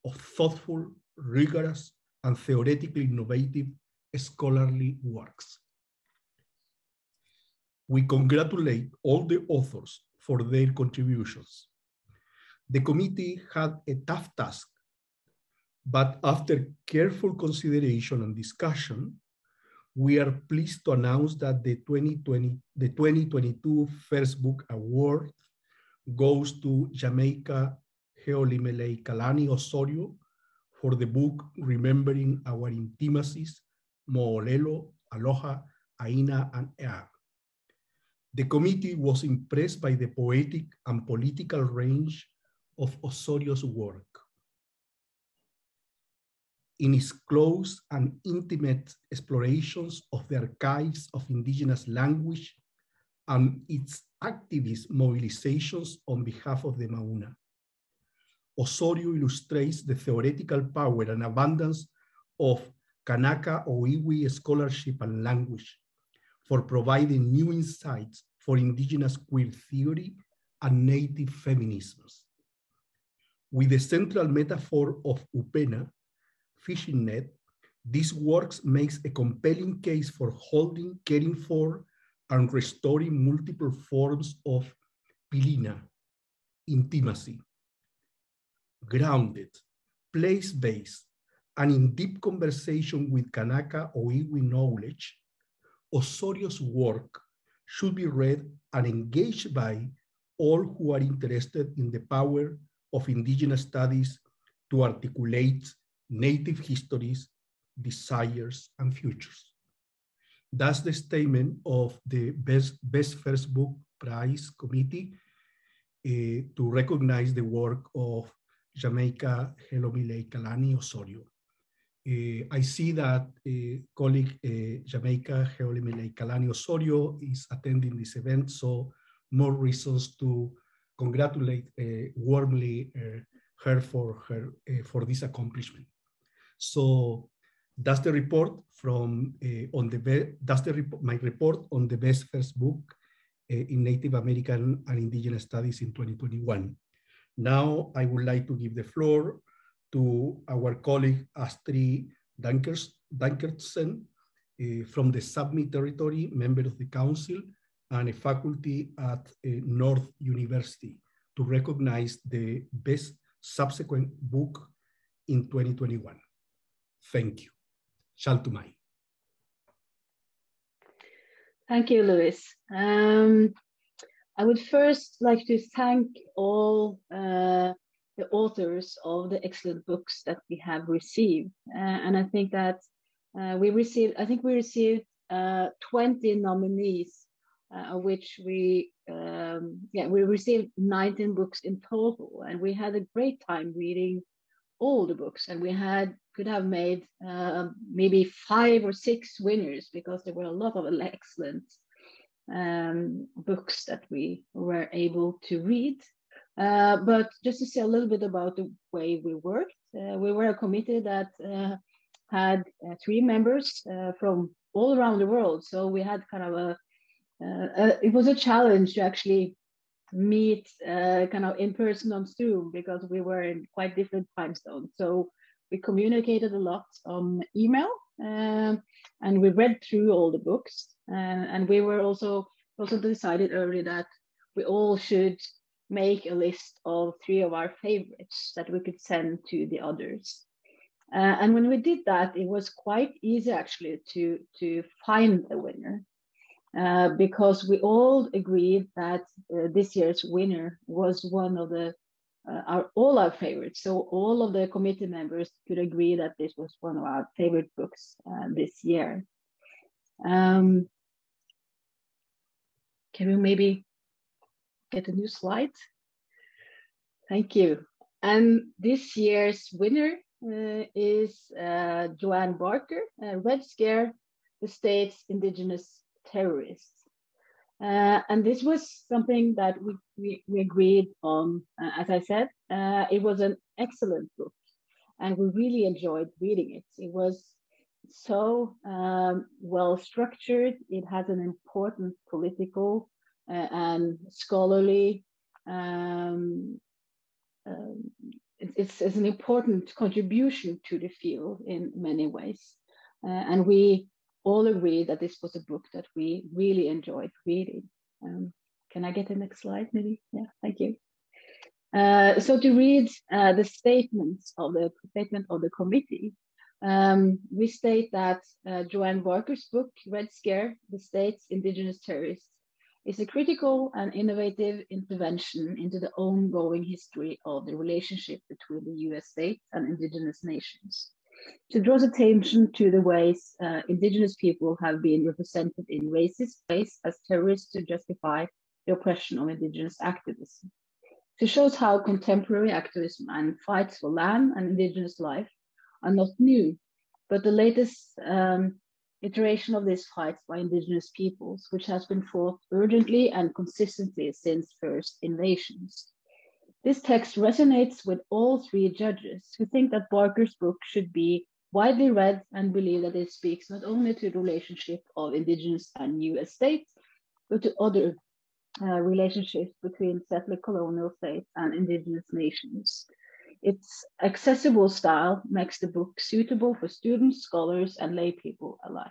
of thoughtful, rigorous, and theoretically innovative scholarly works. We congratulate all the authors for their contributions. The committee had a tough task, but after careful consideration and discussion, we are pleased to announce that the 2020, the 2022 First Book Award goes to Jamaica Heolimelei Kalani Osorio for the book Remembering Our Intimacies, Mo'olelo, Aloha, Aina, and Ea. The committee was impressed by the poetic and political range of Osorio's work. In its close and intimate explorations of the archives of indigenous language and its activist mobilizations on behalf of the Mauna. Osorio illustrates the theoretical power and abundance of Kanaka ʻŌiwi scholarship and language, for providing new insights for indigenous queer theory and native feminisms. With the central metaphor of upena, fishing net, this work makes a compelling case for holding, caring for, and restoring multiple forms of pilina, intimacy, grounded, place-based, and in deep conversation with Kanaka ʻŌiwi knowledge, Osorio's work should be read and engaged by all who are interested in the power of indigenous studies to articulate native histories, desires, and futures. That's the statement of the Best, Best First Book Prize Committee uh, to recognize the work of Jamaica Heolimelei Kalani Osorio. Uh, I see that uh, colleague uh, Jamaica Heolimelei Kalani Osorio is attending this event, so more reasons to congratulate warmly her for her for this accomplishment. So that's the report from on the that's the rep my report on the best first book in Native American and Indigenous Studies in 2021. Now I would like to give the floor to our colleague Astrid Dankers, Dankertsen uh, from the Sapmi territory, member of the council, and a faculty at uh, Nord University to recognize the best subsequent book in 2021. Thank you. Shaltumai. Thank you, Luis. Um, I would first like to thank all uh, the authors of the excellent books that we have received. Uh, and I think that uh, we received, I think we received uh, 20 nominees, uh, of which we, um, yeah, we received 19 books in total. And we had a great time reading all the books. And we had, could have made uh, maybe five or six winners because there were a lot of excellent um, books that we were able to read. Uh, but just to say a little bit about the way we worked, uh, we were a committee that uh, had uh, three members uh, from all around the world. So we had kind of a, a it was a challenge to actually meet kind of in person on Zoom because we were in quite different time zones. So we communicated a lot on email um, and we read through all the books. and we were also also decided early that we all should make a list of three of our favorites that we could send to the others. Uh, and when we did that, it was quite easy actually to, to find the winner. uh, because we all agreed that uh, this year's winner was one of the uh, our all our favorites. So all of the committee members could agree that this was one of our favorite books uh, this year. Um, can we maybe get a new slide? Thank you. And this year's winner uh, is uh, Joanne Barker, Red Scare, the state's indigenous terrorists. Uh, and this was something that we, we, we agreed on, uh, as I said. Uh, it was an excellent book, and we really enjoyed reading it. It was so um, well structured, it has an important political uh, and scholarly. Um, um, it's, it's, an important contribution to the field in many ways. Uh, and we all agree that this was a book that we really enjoyed reading. Um, can I get the next slide, maybe? Yeah, thank you. Uh, so to read uh, the statements of the statement of the committee, um, we state that uh, Joanne Barker's book, Red Scare, The State's Indigenous Terrorists, is a critical and innovative intervention into the ongoing history of the relationship between the US state and indigenous nations. It draws attention to the ways uh, indigenous people have been represented in racist ways as terrorists to justify the oppression of indigenous activism. It shows how contemporary activism and fights for land and indigenous life are not new, but the latest um, iteration of this fight by indigenous peoples, which has been fought urgently and consistently since first invasions. This text resonates with all three judges who think that Barker's book should be widely read and believe that it speaks not only to the relationship of indigenous and US states, but to other uh, relationships between settler colonial states and indigenous nations. Its accessible style makes the book suitable for students, scholars, and lay people alike.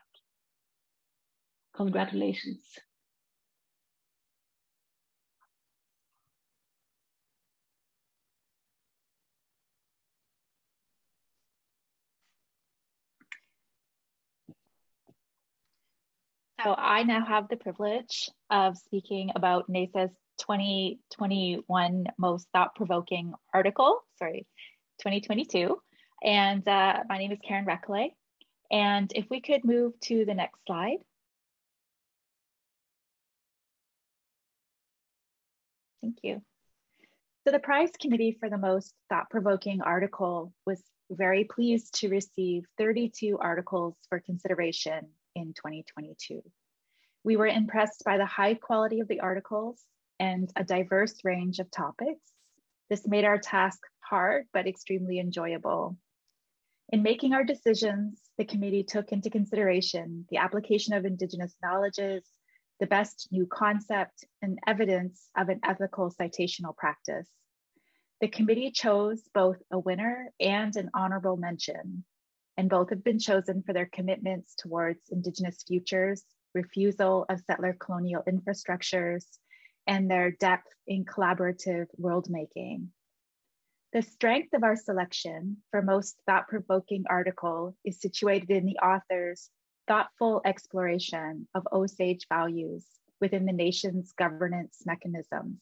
Congratulations. So I now have the privilege of speaking about NAISA's 2021 most thought-provoking article, sorry, 2022. And uh, my name is Karyn Recollet. And if we could move to the next slide. Thank you. So the prize committee for the most thought-provoking article was very pleased to receive 32 articles for consideration in 2022. We were impressed by the high quality of the articles and a diverse range of topics. This made our task hard, but extremely enjoyable. In making our decisions, the committee took into consideration the application of Indigenous knowledges, the best new concept, and evidence of an ethical citational practice. The committee chose both a winner and an honorable mention and both have been chosen for their commitments towards Indigenous futures, refusal of settler colonial infrastructures, and their depth in collaborative world making. The strength of our selection for most thought provoking article is situated in the author's thoughtful exploration of Osage values within the nation's governance mechanisms.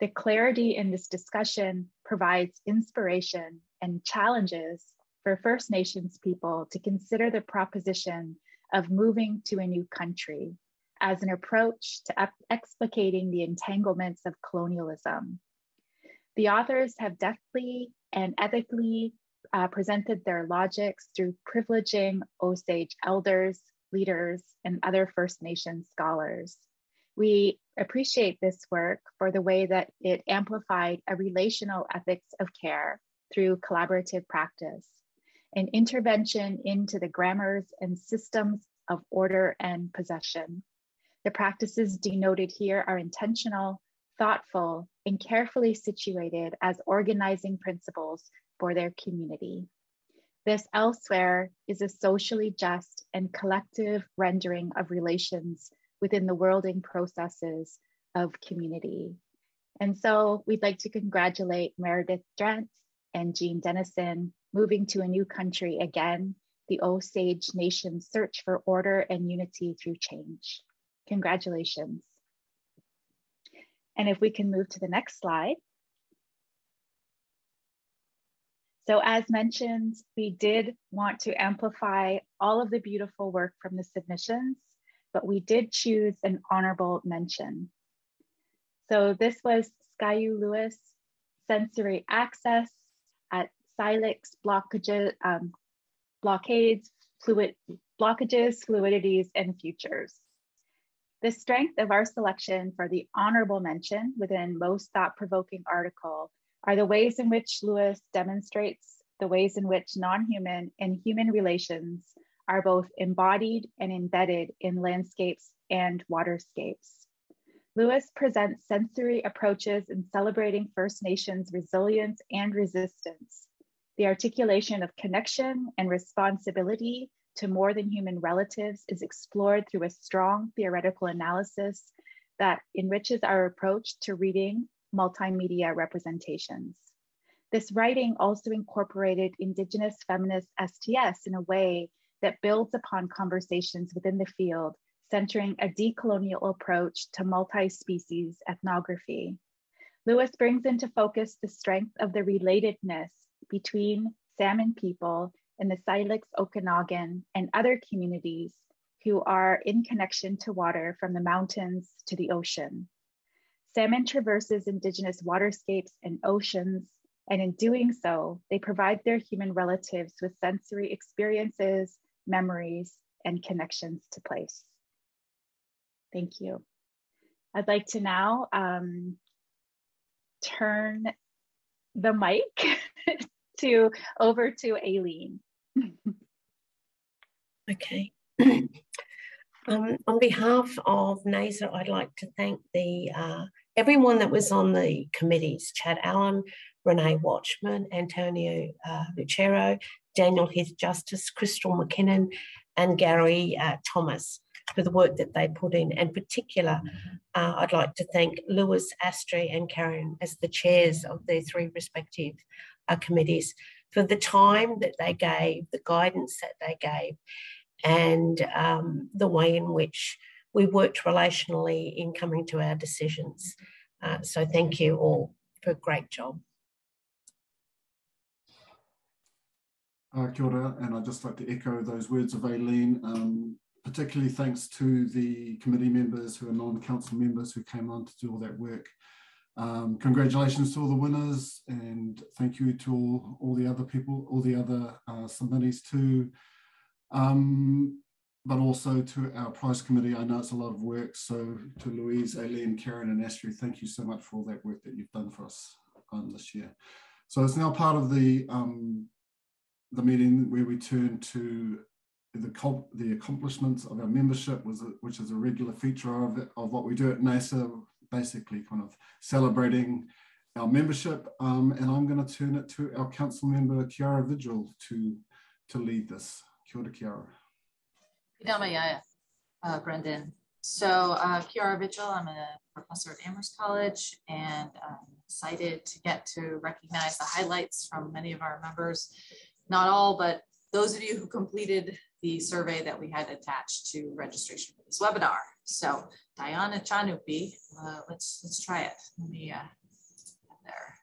The clarity in this discussion provides inspiration and challenges for First Nations people to consider the proposition of moving to a new country as an approach to explicating the entanglements of colonialism. The authors have deftly and ethically uh, presented their logics through privileging Osage elders, leaders, and other First Nation scholars. We appreciate this work for the way that it amplified a relational ethics of care through collaborative practice an intervention into the grammars and systems of order and possession. The practices denoted here are intentional, thoughtful, and carefully situated as organizing principles for their community. This elsewhere is a socially just and collective rendering of relations within the worlding processes of community. And so we'd like to congratulate Meredith Drent and Jean Dennison moving to a new country again, the Osage Nation's search for order and unity through change. Congratulations. And if we can move to the next slide. So as mentioned, we did want to amplify all of the beautiful work from the submissions, but we did choose an honorable mention. So this was Skyu Lewis, sensory access at Syilx blockages, um, blockades, fluid blockages, fluidities, and futures. The strength of our selection for the honorable mention within most thought-provoking article are the ways in which Lewis demonstrates the ways in which non-human and human relations are both embodied and embedded in landscapes and waterscapes. Lewis presents sensory approaches in celebrating First Nations resilience and resistance, the articulation of connection and responsibility to more than human relatives is explored through a strong theoretical analysis that enriches our approach to reading multimedia representations. This writing also incorporated Indigenous feminist STS in a way that builds upon conversations within the field, centering a decolonial approach to multi-species ethnography. Lewis brings into focus the strength of the relatedness between Salmon people and the Syilx Okanagan and other communities who are in connection to water from the mountains to the ocean. Salmon traverses indigenous waterscapes and oceans, and in doing so, they provide their human relatives with sensory experiences, memories, and connections to place. Thank you. I'd like to now um, turn the mic to over to Aileen. okay. um, on behalf of NAISA, I'd like to thank the uh, everyone that was on the committees, Chad Allen, Renae Watchman, Antonio uh, Lucero, Daniel Heath Justice, Crystal McKinnon, and Gary uh, Thomas for the work that they put in. In particular, uh, I'd like to thank Luis, Astrid, and Karyn as the chairs of their three respective uh, committees for the time that they gave, the guidance that they gave, and um, the way in which we worked relationally in coming to our decisions. Uh, so thank you all for a great job. Uh, kia ora, and I'd just like to echo those words of Aileen. Um, particularly thanks to the committee members who are non-council members who came on to do all that work. Um, congratulations to all the winners and thank you to all, all the other people, all the other uh, submittees too. Um, but also to our prize committee. I know it's a lot of work. So to Luis, Aileen, Karyn and Astrid, thank you so much for all that work that you've done for us um, this year. So it's now part of the um, the meeting where we turn to the, the accomplishments of our membership, was which is a regular feature of, of what we do at NAISA, basically kind of celebrating our membership. Um, and I'm going to turn it to our council member, Kiara Vigil, to, to lead this. Kia ora, Kiara. Idama uh, Brendan. So uh, Kiara Vigil, I'm a professor at Amherst College and I'm excited to get to recognize the highlights from many of our members. Not all, but those of you who completed the survey that we had attached to registration for this webinar. So Diana Chanupi, uh, let's let's try it. Let me uh, there.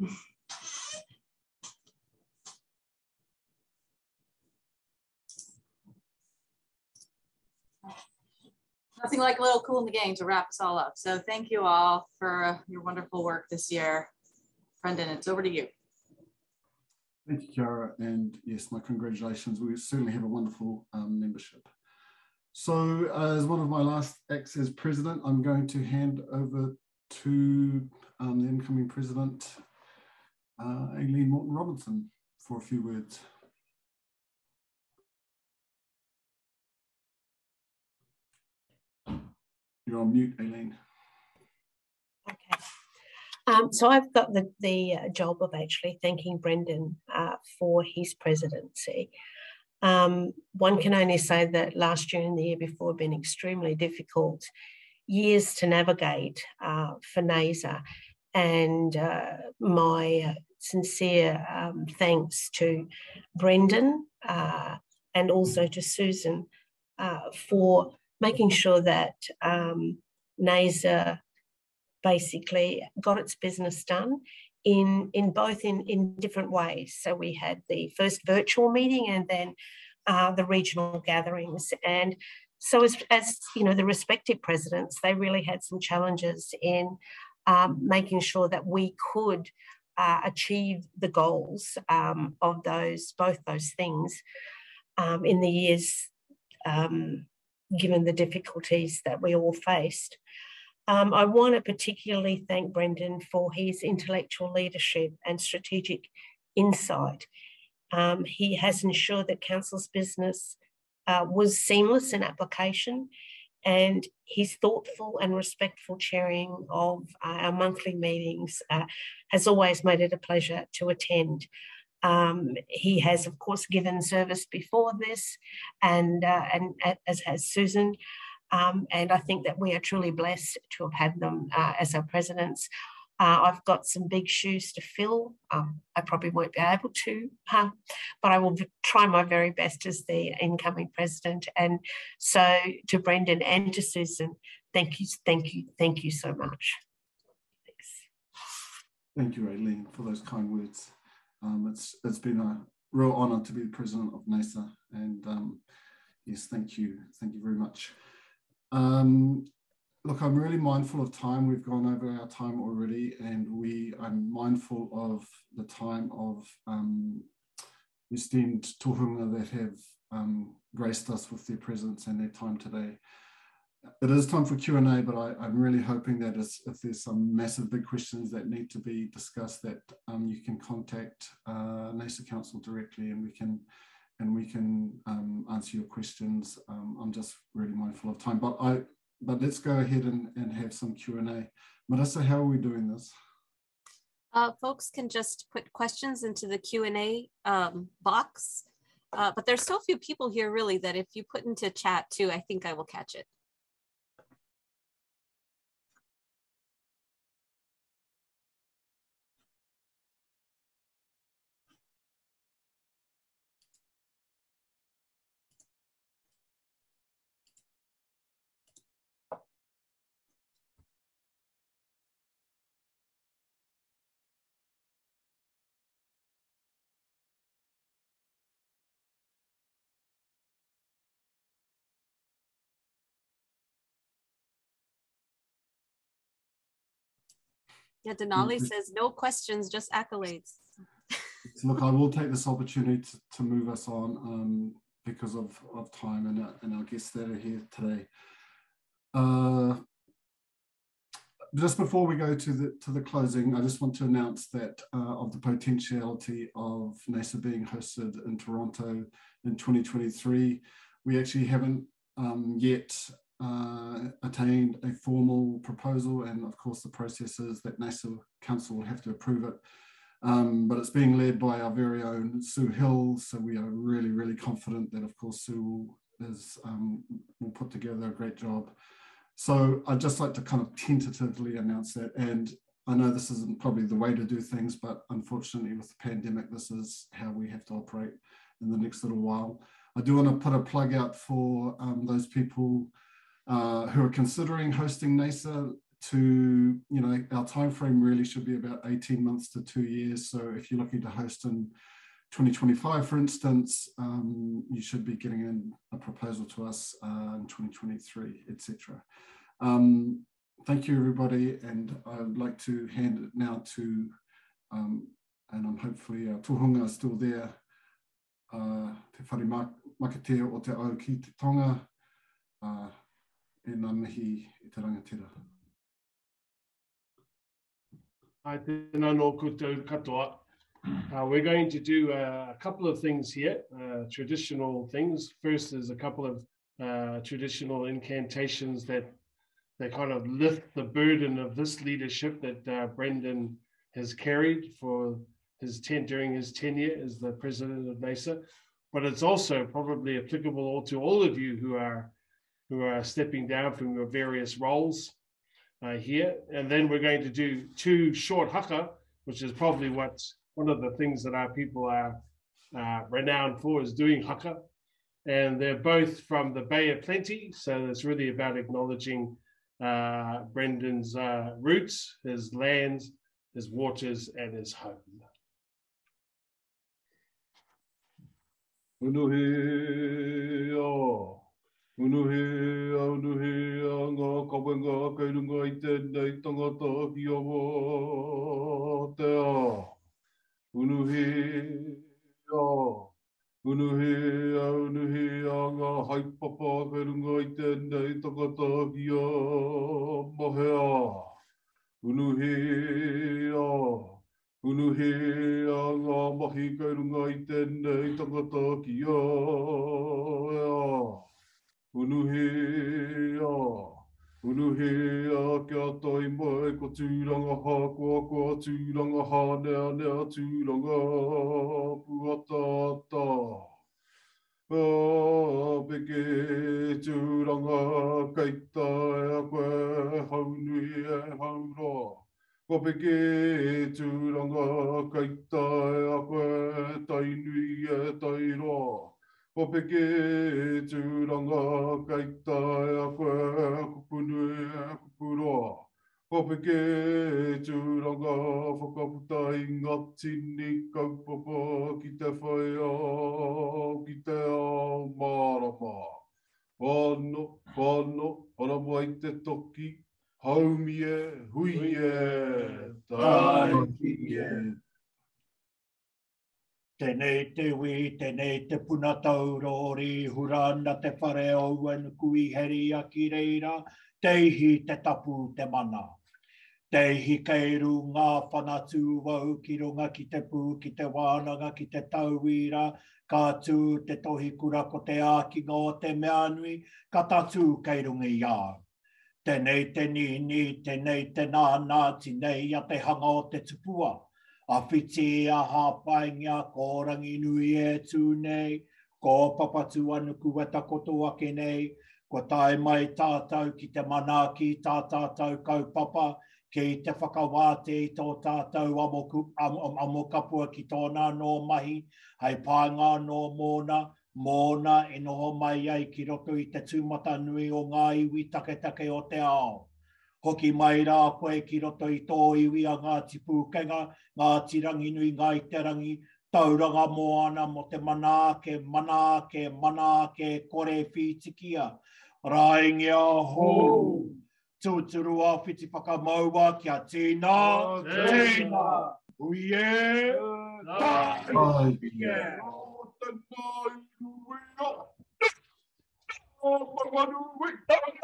Nothing like a little Kool and the Gang to wrap us all up. So thank you all for your wonderful work this year. Brendan, it's over to you. Thank you, Kiara. And yes, my congratulations. We certainly have a wonderful um, membership. So uh, as one of my last acts as president, I'm going to hand over to um, the incoming president, uh, Aileen Moreton-Robinson, for a few words. You're on mute, Aileen. Okay. Um, so I've got the, the uh, job of actually thanking Brendan uh, for his presidency. Um, one can only say that last year and the year before have been extremely difficult years to navigate uh, for NAISA. And uh, my uh, sincere um, thanks to Brendan uh, and also to Susan for making sure that um, NAISA basically got its business done in, in both in, in different ways. So we had the first virtual meeting and then uh, the regional gatherings. And so as, as, you know, the respective presidents, they really had some challenges in um, making sure that we could uh, achieve the goals um, of those, both those things um, in the years um, given the difficulties that we all faced. Um, I want to particularly thank Brendan for his intellectual leadership and strategic insight. Um, he has ensured that Council's business uh, was seamless in application and his thoughtful and respectful chairing of uh, our monthly meetings uh, has always made it a pleasure to attend. Um, he has, of course, given service before this, and uh, and as has Susan. Um, and I think that we are truly blessed to have had them uh, as our presidents. Uh, I've got some big shoes to fill. Um, I probably won't be able to, uh, but I will try my very best as the incoming president. And so to Brendan and to Susan, thank you, thank you, thank you so much. Thanks. Thank you, Aileen, for those kind words. Um, it's it's been a real honour to be the president of NAISA. and um, yes, thank you, thank you very much. Um, look, I'm really mindful of time. We've gone over our time already, and we I'm mindful of the time of um, esteemed tohunga that have um, graced us with their presence and their time today it is time for Q&A, but I, am really hoping that if there's some massive big questions that need to be discussed, that um, you can contact uh, NAISA Council directly and we can and we can um, answer your questions. Um, I'm just really mindful of time, but I but let's go ahead and, and have some Q&A. Marisa, how are we doing this? Uh, folks can just put questions into the Q&A um, box, uh, but there's so few people here really that if you put into chat too, I think I will catch it. Yeah, Denali says no questions, just accolades. so look, I will take this opportunity to, to move us on um, because of, of time and, uh, and our guests that are here today. Uh, just before we go to the to the closing, I just want to announce that uh, of the potentiality of NAISA being hosted in Toronto in 2023. We actually haven't um, yet uh, attained a formal proposal, and of course the process is that NAISA Council will have to approve it. Um, but it's being led by our very own Sue Hill, so we are really, really confident that, of course, Sue will, is, um, will put together a great job. So I'd just like to kind of tentatively announce that. And I know this isn't probably the way to do things, but unfortunately with the pandemic, this is how we have to operate in the next little while. I do want to put a plug out for um, those people uh, who are considering hosting NAISA to, you know, our time frame really should be about 18 months to two years. So if you're looking to host in 2025, for instance, um, you should be getting in a proposal to us uh, in 2023, etc. Um, thank you, everybody, and I'd like to hand it now to, um, and I'm hopefully uh, Tohunga is still there, uh, te whare makatea o te au ki te tonga, uh, e i te rangatira. Hi, tēnā no koutou katoa. Uh, we're going to do uh, a couple of things here, uh, traditional things. First is a couple of uh, traditional incantations that that kind of lift the burden of this leadership that uh, Brendan has carried for his ten during his tenure as the president of NAISA. But it's also probably applicable all to all of you who are who are stepping down from your various roles uh, here. And then we're going to do two short haka, which is probably what one of the things that our people are uh, renowned for is doing haka. And they're both from the Bay of Plenty. So it's really about acknowledging uh, Brendan's uh, roots, his lands, his waters, and his home. Unuhi, oh. Unuhi, unuhi, a ngā kawenga kei runga i tēnei tangata ki awa te a. Unuhi, a. Unuhi, a unuhi, a ngā haipapa kairunga i tēnei tangata ki a mahe a. Unuhi, a. Unuhi, a ngā mahi kairunga i tēnei tangata ki a. e a, unuhi a kia tai mai ko tūranga hā kua kua tūranga ha, nea nea tūranga puatata. A peke tūranga kei tai a koe haunui e hauroa. Ko peke tūranga kei tai a koe tainui e tairoa. O peke tūranga kai tai a koe kupunu e kupuroa. O peke tūranga whakaputa i ngā tini kaupapa ki te whai au, ki te ao marama. Wano, wano, ora mai te toki, haumi e, hui e, tai ki e. Tēnei te wī, tēnei te puna taurori, hurana te whare au en kui heri a ki reira, teihi te tapu te mana. Teihi keiru ngā whanatū wau ki runga ki te pū, ki te wānanga, ki te tauira, ka tū te tohi kura ko te ākinga o te meanui, ka tatu kei runga i ā. Tēnei te ni ni, tēnei te nā nā, tinei a te hanga o te tupua a whiti a hapaingia ko rangi nui e tū nei, ko papatu anu kua takoto ake nei, ko tae mai tātou ki te mana ki tā tātou kaupapa, ki te whakawāte i tō tātou amoku, am, am, amokapua ki tōna no mahi, hei pānga no mōna, mōna e noho mai ai ki roto i te tūmata nui o ngā iwi take take o te ao hoki mai rā koe ki roto i tō iwi a Ngāti Pūkenga, ngā tirangi Nui Ngāi Te Rangi, Tauranga Moana mo te manaake, manaake, manaake, kore whītikia. Rāingi a hō, tūturu a whiti whakamaua kia tīnā, tīnā, uie, tāhe, tāhe, tāhe, tāhe, tāhe, tāhe, tāhe, tāhe,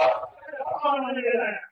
tāhe, tāhe,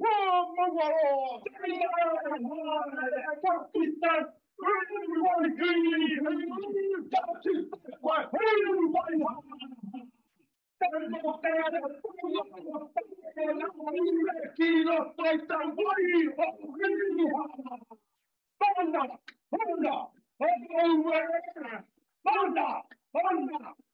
Mawaro! No, Mawaro! Oh,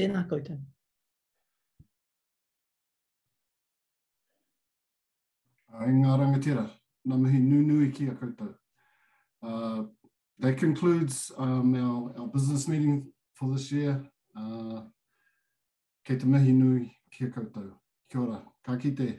Tēnā koutou. Ai ngā rangatira, nā mihi nunui ki a koutou. Uh, that concludes um, our, our business meeting for this year. Uh, kei te mihi nui ki a koutou. Kia ora, ka kite.